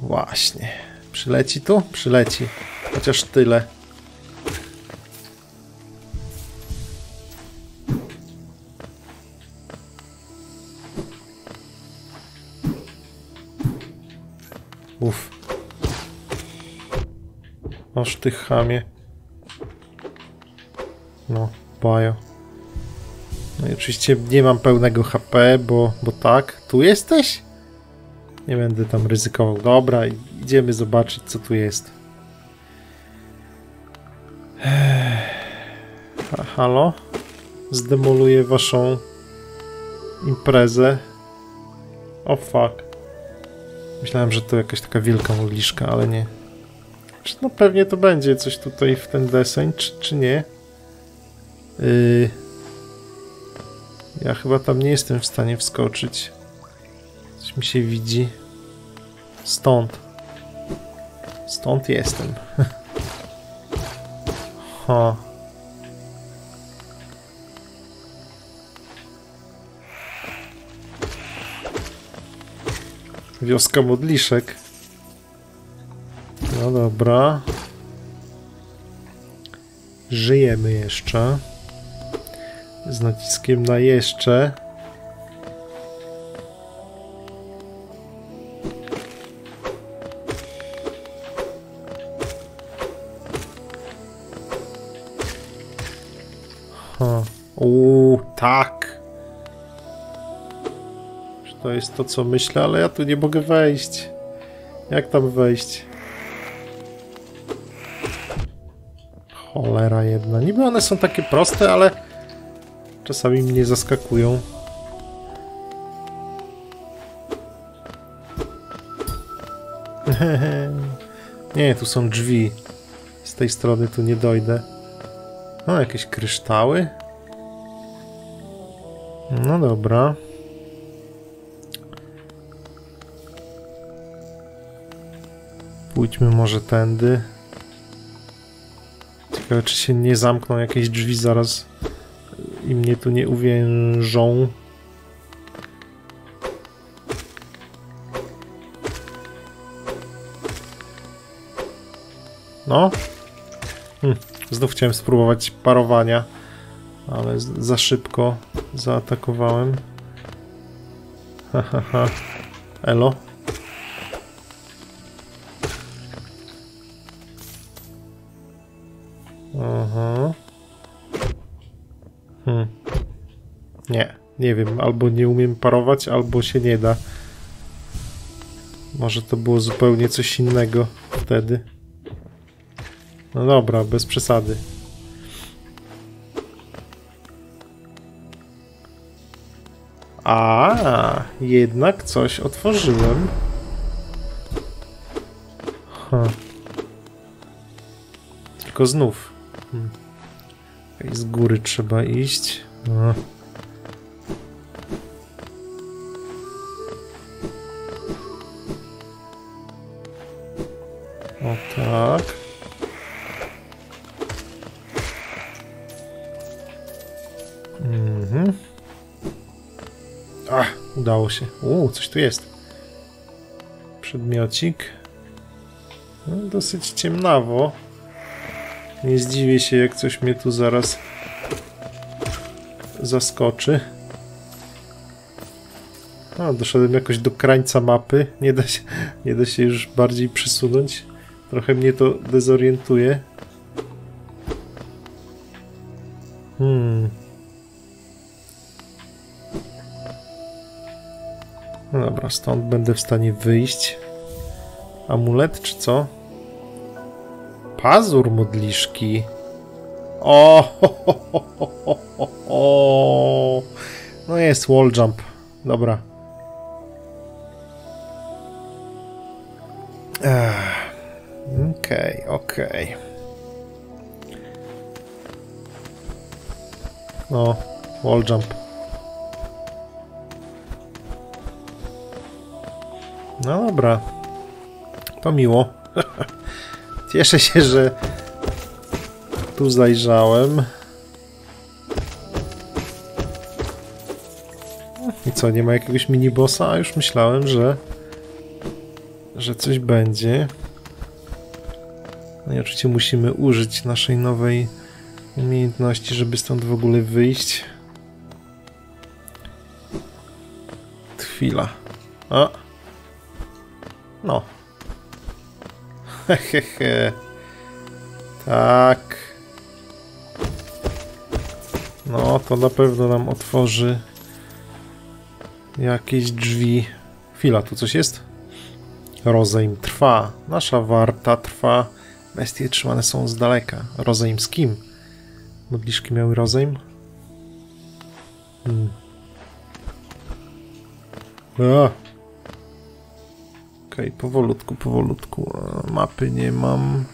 Właśnie. Przyleci tu? Przyleci. Chociaż tyle. Uf. Masz ty chamie. No, bajo. No i oczywiście nie mam pełnego HP, bo, bo tak. Tu jesteś? Nie będę tam ryzykował. Dobra, idziemy zobaczyć, co tu jest. Ha, halo? Zdemoluję waszą imprezę. O oh, fuck. Myślałem, że to jakaś taka wielka modliszka, ale nie. No pewnie to będzie coś tutaj w ten deseń, czy, czy nie? Yy... Ja chyba tam nie jestem w stanie wskoczyć. Coś mi się widzi. Stąd. Stąd jestem. [laughs] ha. Wioska modliszek. No dobra. Żyjemy jeszcze. Z naciskiem na jeszcze. Jest to, co myślę, ale ja tu nie mogę wejść. Jak tam wejść? Cholera jedna. Niby one są takie proste, ale czasami mnie zaskakują. [laughs] nie, tu są drzwi. Z tej strony tu nie dojdę. No, jakieś kryształy. No dobra. Pójdźmy może tędy. Ciekawe, czy się nie zamkną jakieś drzwi zaraz i mnie tu nie uwiężą. No. Hm. Znów chciałem spróbować parowania, ale za szybko zaatakowałem. Ha, ha, ha. Elo. Nie, wiem. Albo nie umiem parować, albo się nie da. Może to było zupełnie coś innego wtedy. No dobra, bez przesady. A, jednak coś otworzyłem. Ha. Tylko znów. Hmm. z góry trzeba iść. Uuu, coś tu jest. Przedmiocik. No, dosyć ciemnawo. Nie zdziwię się, jak coś mnie tu zaraz zaskoczy. A, doszedłem jakoś do krańca mapy. Nie da się, nie da się już bardziej przysunąć. Trochę mnie to dezorientuje. Stąd będę w stanie wyjść. Amulet czy co? Pazur modliszki. O, ho, ho, ho, ho. No jest wall jump. Dobra. Okej, okay. Okay. No, wall jump. Dobra. To miło. [laughs] Cieszę się, że tu zajrzałem. I co, nie ma jakiegoś minibossa? A już myślałem, że że coś będzie. No i oczywiście musimy użyć naszej nowej umiejętności, żeby stąd w ogóle wyjść. Chwila. A. No. Hehehe. tak. No, to na pewno nam otworzy jakieś drzwi. Chwila, tu coś jest? Rozejm trwa. Nasza warta trwa. Bestie trzymane są z daleka. Rozejm z kim? Modliszki miały rozejm? Hmm. Okej, okay, powolutku, powolutku. Mapy nie mam.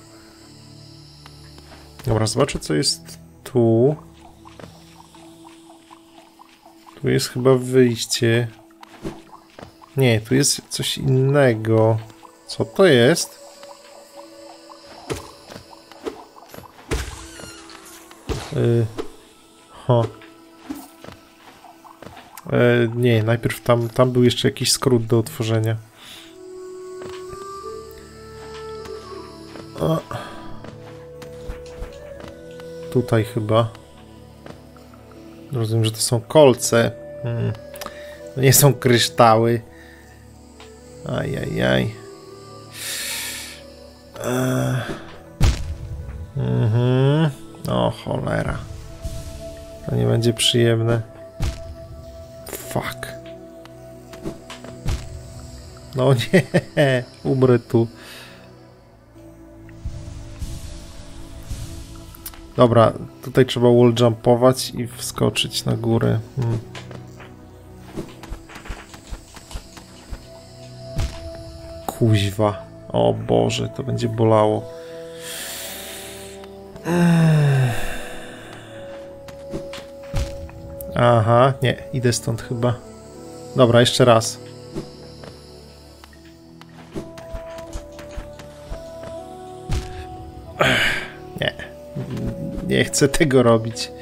Dobra, zobaczę co jest tu. Tu jest chyba wyjście. Nie, tu jest coś innego. Co to jest? Yy. Ho. E, nie, najpierw tam, tam był jeszcze jakiś skrót do otworzenia. Tutaj chyba. Rozumiem, że to są kolce. Hmm. To nie są kryształy. Ajajaj. Eee. Mhm. O cholera. To nie będzie przyjemne. Fuck. No nie, [laughs] umrę tu. Dobra, tutaj trzeba wall jumpować i wskoczyć na górę. Hmm. Kuźwa. O Boże, to będzie bolało. Aha, nie, idę stąd chyba. Dobra, jeszcze raz. Nie chcę tego robić.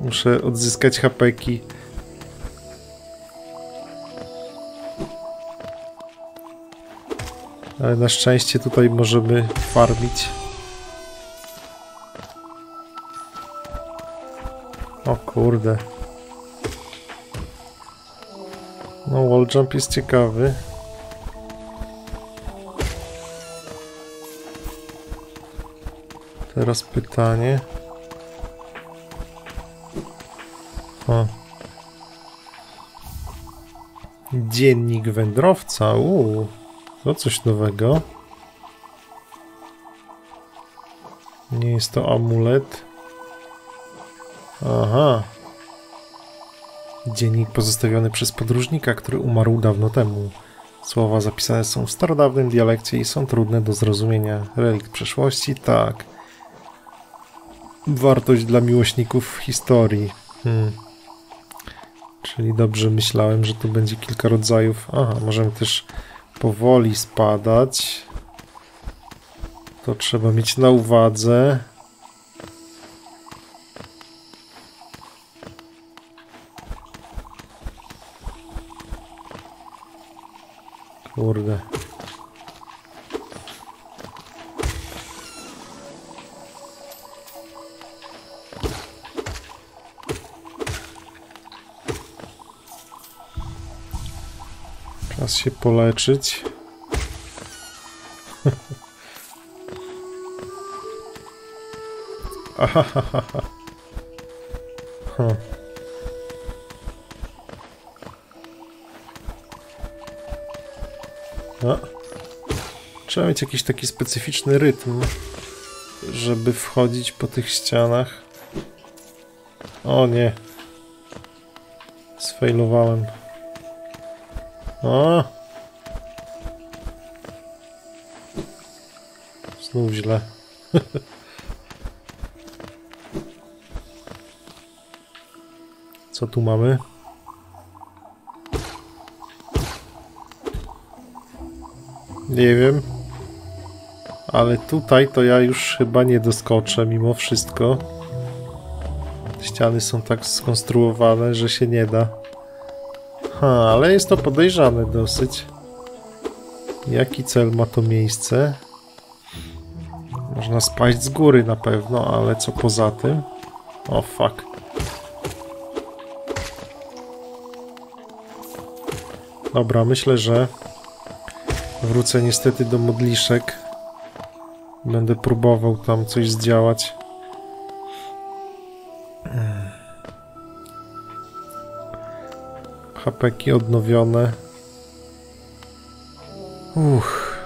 Muszę odzyskać hapeki. Ale na szczęście tutaj możemy farmić. O kurde. No, wall jump jest ciekawy. Teraz pytanie. Dziennik wędrowca. Uuu. To coś nowego. Nie jest to amulet. Aha. Dziennik pozostawiony przez podróżnika, który umarł dawno temu. Słowa zapisane są w starodawnym dialekcie i są trudne do zrozumienia. Relikt przeszłości? Tak. Wartość dla miłośników historii. Hmm. Czyli dobrze myślałem, że tu będzie kilka rodzajów. Aha, możemy też powoli spadać. To trzeba mieć na uwadze. Się poleczyć. Ahahaha. Huh. No. Trzeba mieć jakiś taki specyficzny rytm, żeby wchodzić po tych ścianach. O nie. Sfailowałem. O! Znów źle. Co tu mamy? Nie wiem. Ale tutaj to ja już chyba nie doskoczę mimo wszystko. Ściany są tak skonstruowane, że się nie da. Ha, ale jest to podejrzane dosyć. Jaki cel ma to miejsce? Można spaść z góry na pewno, ale co poza tym? O fuck. Dobra, myślę, że wrócę niestety do modliszek. Będę próbował tam coś zdziałać. Hapeki odnowione. Uch.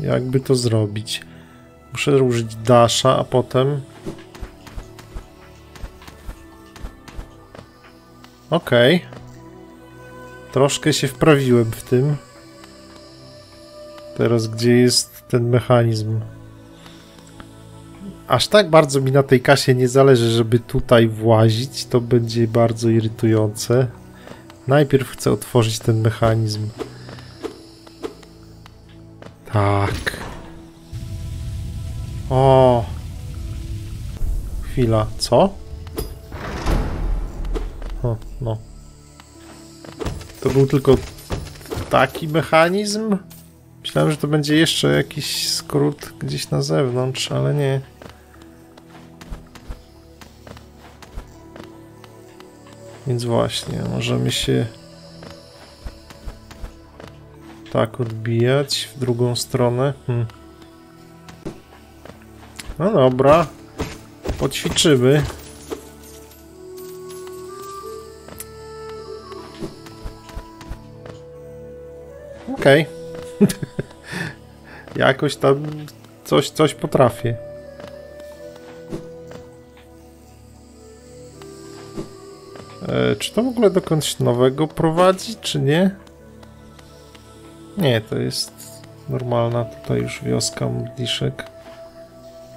Jakby to zrobić? Muszę użyć dasha, a potem... Okej. Okay. Troszkę się wprawiłem w tym. Teraz gdzie jest ten mechanizm? Aż tak bardzo mi na tej kasie nie zależy, żeby tutaj włazić. To będzie bardzo irytujące. Najpierw chcę otworzyć ten mechanizm. Tak. O. Chwila, co? Był tylko taki mechanizm? Myślałem, że to będzie jeszcze jakiś skrót gdzieś na zewnątrz, ale nie. Więc właśnie, możemy się tak odbijać w drugą stronę. Hmm. No dobra. Poćwiczymy. Okej. Okay. [laughs] Jakoś tam coś, coś potrafię. E, czy to w ogóle dokądś nowego prowadzi, czy nie? Nie, to jest normalna tutaj już wioska modliszek.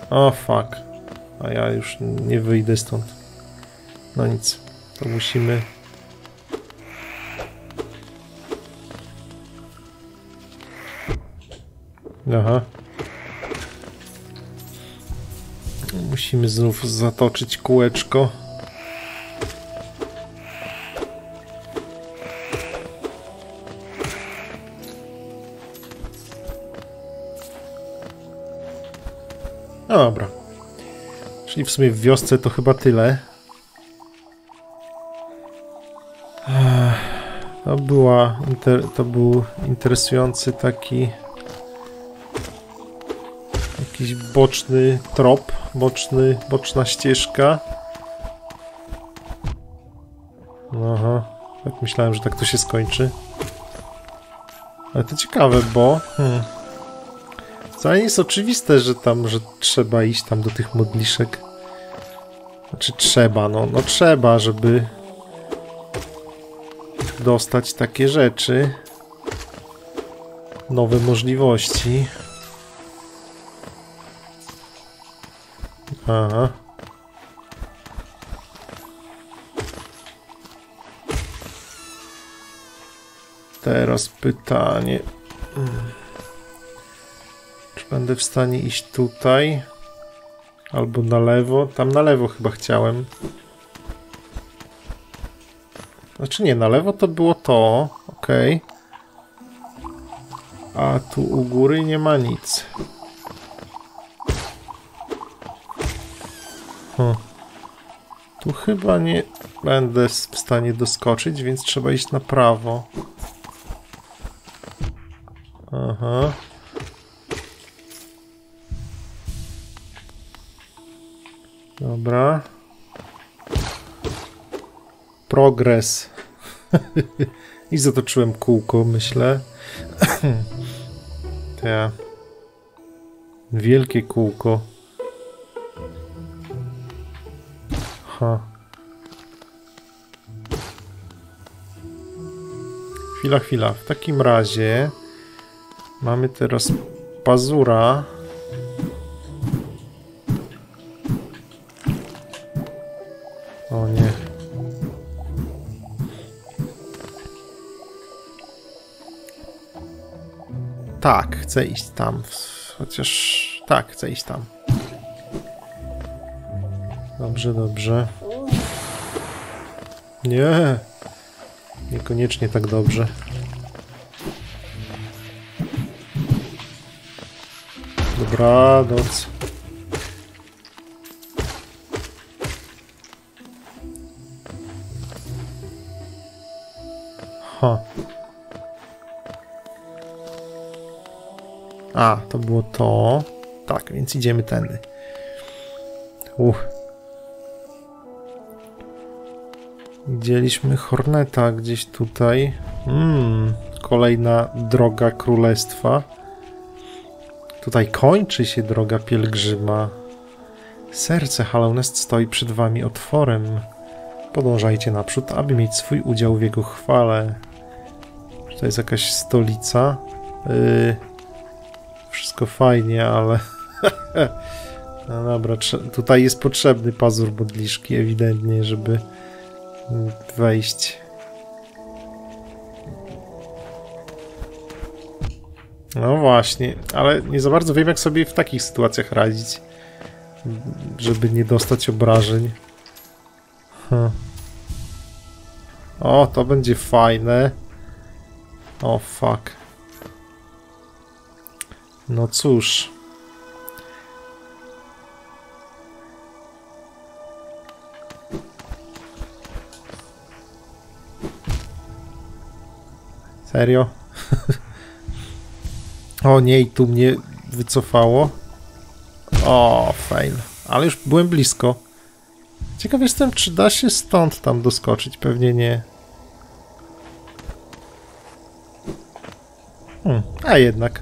O, fuck. A ja już nie wyjdę stąd. No nic. To musimy... Aha. Musimy znów zatoczyć kółeczko. No dobra. Czyli w sumie w wiosce to chyba tyle. To była, to był interesujący taki jakiś boczny trop, boczny, boczna ścieżka. Aha, tak myślałem, że tak to się skończy. Ale to ciekawe, bo... Hmm, Wcale nie jest oczywiste, że tam, że trzeba iść tam do tych modliszek. Znaczy trzeba, no, no trzeba, żeby dostać takie rzeczy. Nowe możliwości. Aha. Teraz pytanie. Hmm. Będę w stanie iść tutaj. Albo na lewo. Tam na lewo chyba chciałem. Znaczy nie, na lewo to było to. ok. A tu u góry nie ma nic. Chyba nie będę w stanie doskoczyć, więc trzeba iść na prawo. Aha. Dobra. Progres. [laughs] I zatoczyłem kółko, myślę. [clears throat] ja. Wielkie kółko. Ha. chwila, chwila. W takim razie mamy teraz pazura. O nie. Tak, chcę iść tam. Chociaż tak, chcę iść tam. Dobrze, dobrze. Nie. Niekoniecznie tak dobrze. Dobranoc. Ha. A, to było to. Tak, więc idziemy tędy. Uch. Widzieliśmy Horneta gdzieś tutaj. Mm, kolejna droga królestwa. Tutaj kończy się droga pielgrzyma. Serce Halonest stoi przed wami otworem. Podążajcie naprzód, aby mieć swój udział w jego chwale. To jest jakaś stolica. Yy, wszystko fajnie, ale... [laughs] no dobra, tutaj jest potrzebny pazur modliszki ewidentnie, żeby wejść. No właśnie, ale nie za bardzo wiem, jak sobie w takich sytuacjach radzić, żeby nie dostać obrażeń. Huh. O, to będzie fajne. O, fuck. No cóż. Serio? o nie, i tu mnie wycofało. O, fail. Ale już byłem blisko. Ciekaw jestem, czy da się stąd tam doskoczyć. Pewnie nie. Hmm, a jednak.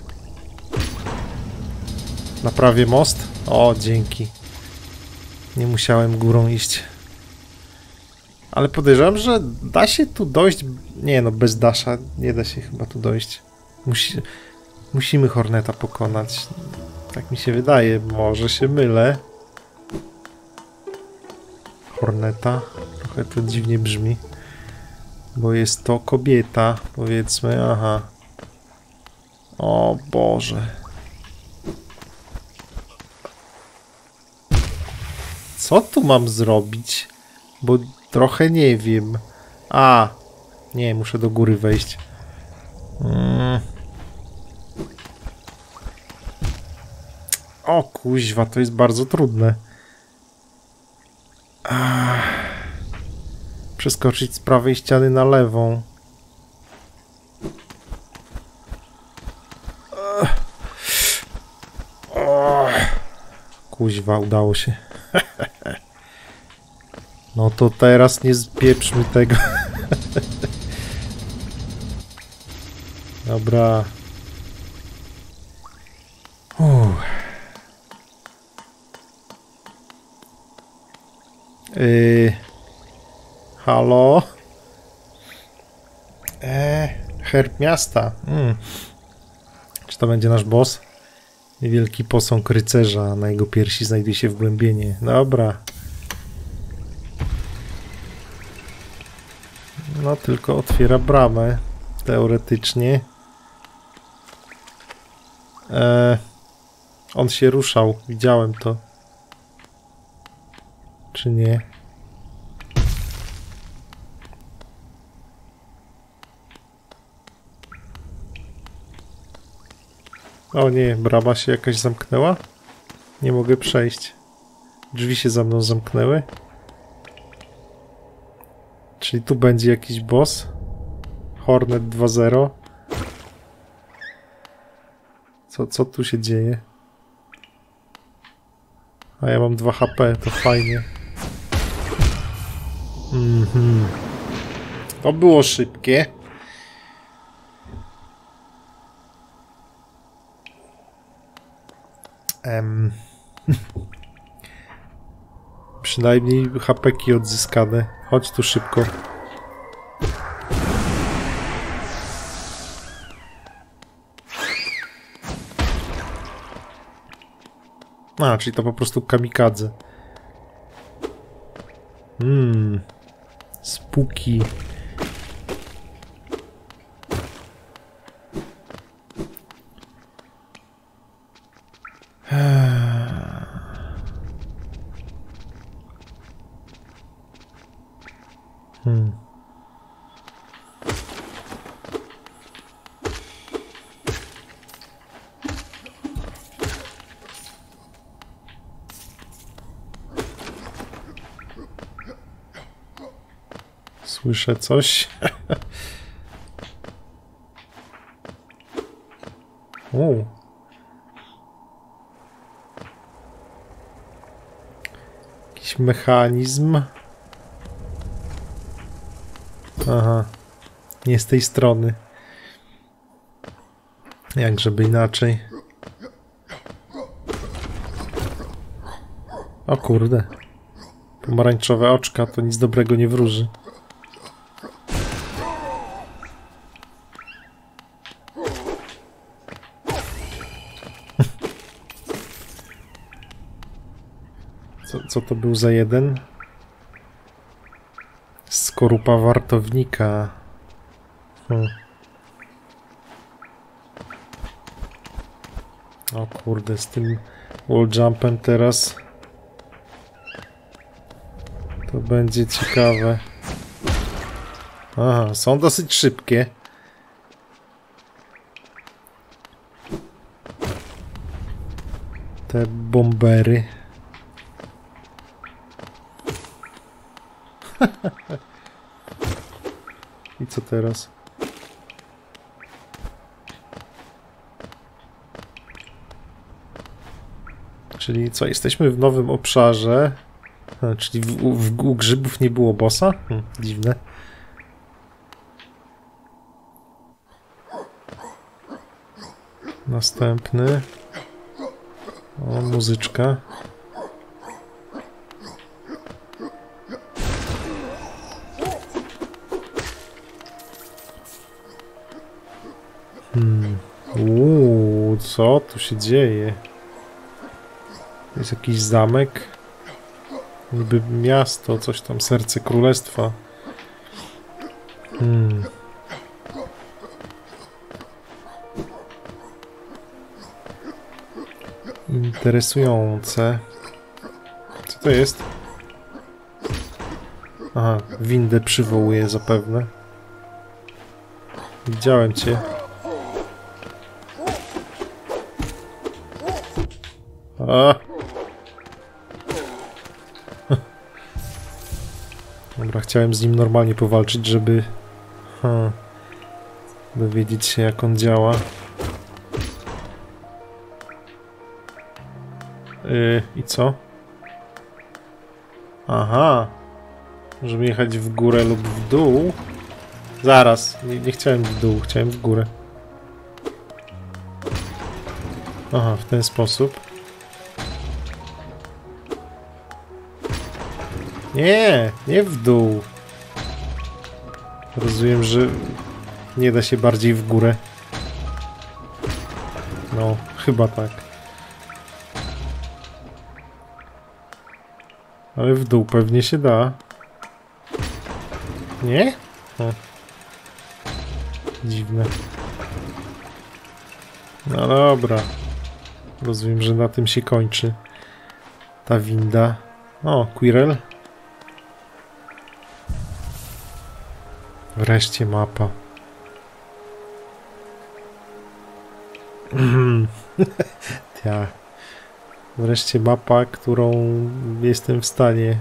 Naprawię most? O, dzięki. Nie musiałem górą iść. Ale podejrzewam, że da się tu dojść... Nie no, bez Dasha nie da się chyba tu dojść. Musi... Musimy Horneta pokonać. Tak mi się wydaje. Może się mylę. Horneta. Trochę to dziwnie brzmi. Bo jest to kobieta, powiedzmy. Aha. O Boże. Co tu mam zrobić? Bo trochę nie wiem. A, nie, muszę do góry wejść. Mm. O kuźwa, to jest bardzo trudne. Ach. Przeskoczyć z prawej ściany na lewą. Kuźwa, udało się. [laughs] No to teraz nie zpieprzmy tego. Dobra. Uff. Yy. Halo? Eee, herb miasta. Mm. Czy to będzie nasz boss? Wielki posąg rycerza, na jego piersi znajduje się wgłębienie. Dobra. No, tylko otwiera bramę. Teoretycznie. Eee, on się ruszał. Widziałem to. Czy nie? O nie, brama się jakaś zamknęła? Nie mogę przejść. Drzwi się za mną zamknęły. Czyli tu będzie jakiś boss. Hornet 2.0. Co, co tu się dzieje? A ja mam 2 HP, to fajnie. Mhm. To było szybkie. Em. [laughs] Przynajmniej hapeki odzyskane. Chodź tu szybko. A, czyli to po prostu kamikadze. Mmm. Spuki. Słyszę coś. o. Jakiś mechanizm. Aha. Nie z tej strony. Jak żeby inaczej. O kurde. Pomarańczowe oczka to nic dobrego nie wróży. Co, to był za jeden? Skorupa wartownika. Hmm. O kurde, z tym wall jumpem teraz to będzie ciekawe. Aha, są dosyć szybkie. Te bombery. I co teraz? Czyli co, jesteśmy w nowym obszarze. Czyli w, w, u grzybów nie było bossa? Hm, dziwne. Następny. O, muzyczka. Co tu się dzieje? Jest jakiś zamek. Niby miasto, coś tam, serce królestwa. Hmm. Interesujące. Co to jest? Aha, windę przywołuje zapewne. Widziałem cię. [laughs] Dobra, chciałem z nim normalnie powalczyć, żeby ha, dowiedzieć się jak on działa. Yy, I co? Aha. Możemy jechać w górę lub w dół. Zaraz, nie, nie chciałem w dół, chciałem w górę. Aha, w ten sposób. Nie, nie w dół. Rozumiem, że nie da się bardziej w górę. No, chyba tak. Ale w dół pewnie się da. Nie? O. Dziwne. No dobra. Rozumiem, że na tym się kończy ta winda. O, Quirrell. Wreszcie mapa. ja. [laughs] Wreszcie mapa, którą jestem w stanie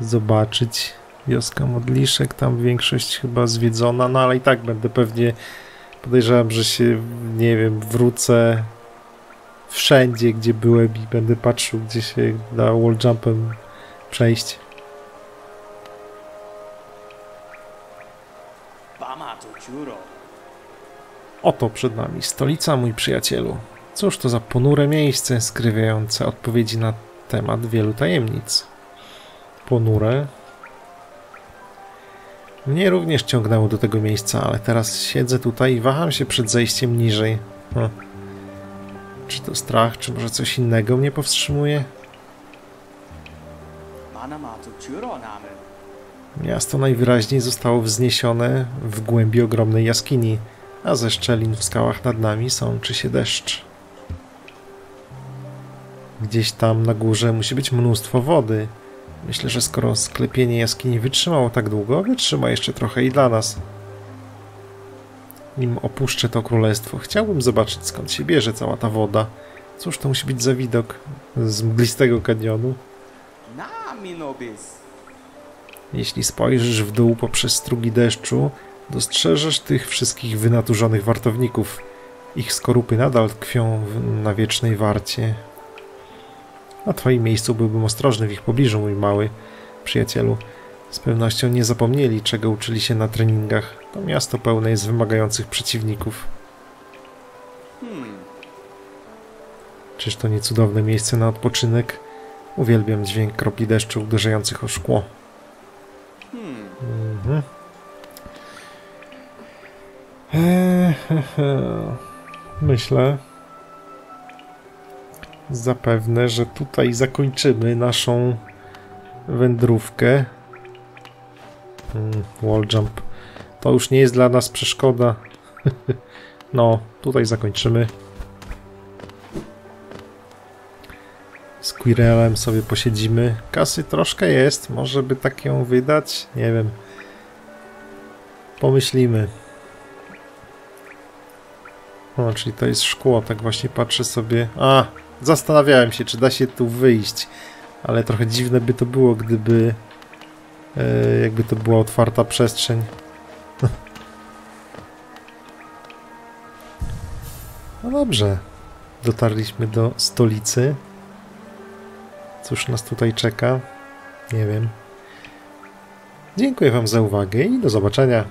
zobaczyć. Wioska Modliszek, tam większość chyba zwiedzona, no ale i tak będę pewnie podejrzewam, że się, nie wiem, wrócę wszędzie, gdzie byłem i będę patrzył, gdzie się da wall jumpem przejść. Oto przed nami stolica, mój przyjacielu. Cóż to za ponure miejsce skrywające odpowiedzi na temat wielu tajemnic. Ponure. Mnie również ciągnęło do tego miejsca, ale teraz siedzę tutaj i waham się przed zejściem niżej. Hm. Czy to strach, czy może coś innego mnie powstrzymuje? Miasto najwyraźniej zostało wzniesione w głębi ogromnej jaskini, a ze szczelin w skałach nad nami sączy się deszcz. Gdzieś tam na górze musi być mnóstwo wody. Myślę, że skoro sklepienie jaskini wytrzymało tak długo, wytrzyma jeszcze trochę i dla nas. Nim opuszczę to królestwo, chciałbym zobaczyć skąd się bierze cała ta woda. Cóż to musi być za widok z mglistego kanionu? Jeśli spojrzysz w dół poprzez strugi deszczu, dostrzeżesz tych wszystkich wynaturzonych wartowników. Ich skorupy nadal tkwią w- na wiecznej warcie. Na twoim miejscu byłbym ostrożny w ich pobliżu, mój mały przyjacielu. Z pewnością nie zapomnieli, czego uczyli się na treningach. To miasto pełne jest wymagających przeciwników. Czyż to nie cudowne miejsce na odpoczynek? Uwielbiam dźwięk kropli deszczu uderzających o szkło. Mhm. Eee. [laughs] Myślę zapewne, że tutaj zakończymy naszą wędrówkę. Mm, Wall jump. To już nie jest dla nas przeszkoda. [laughs] no, tutaj zakończymy. Z Quirelem sobie posiedzimy. Kasy troszkę jest, może by tak ją wydać? Nie wiem. Pomyślimy. O, czyli to jest szkło, tak właśnie patrzę sobie. A, zastanawiałem się, czy da się tu wyjść. Ale trochę dziwne by to było, gdyby e, jakby to była otwarta przestrzeń. [laughs] No dobrze. Dotarliśmy do stolicy. Cóż nas tutaj czeka? Nie wiem. Dziękuję Wam za uwagę i do zobaczenia.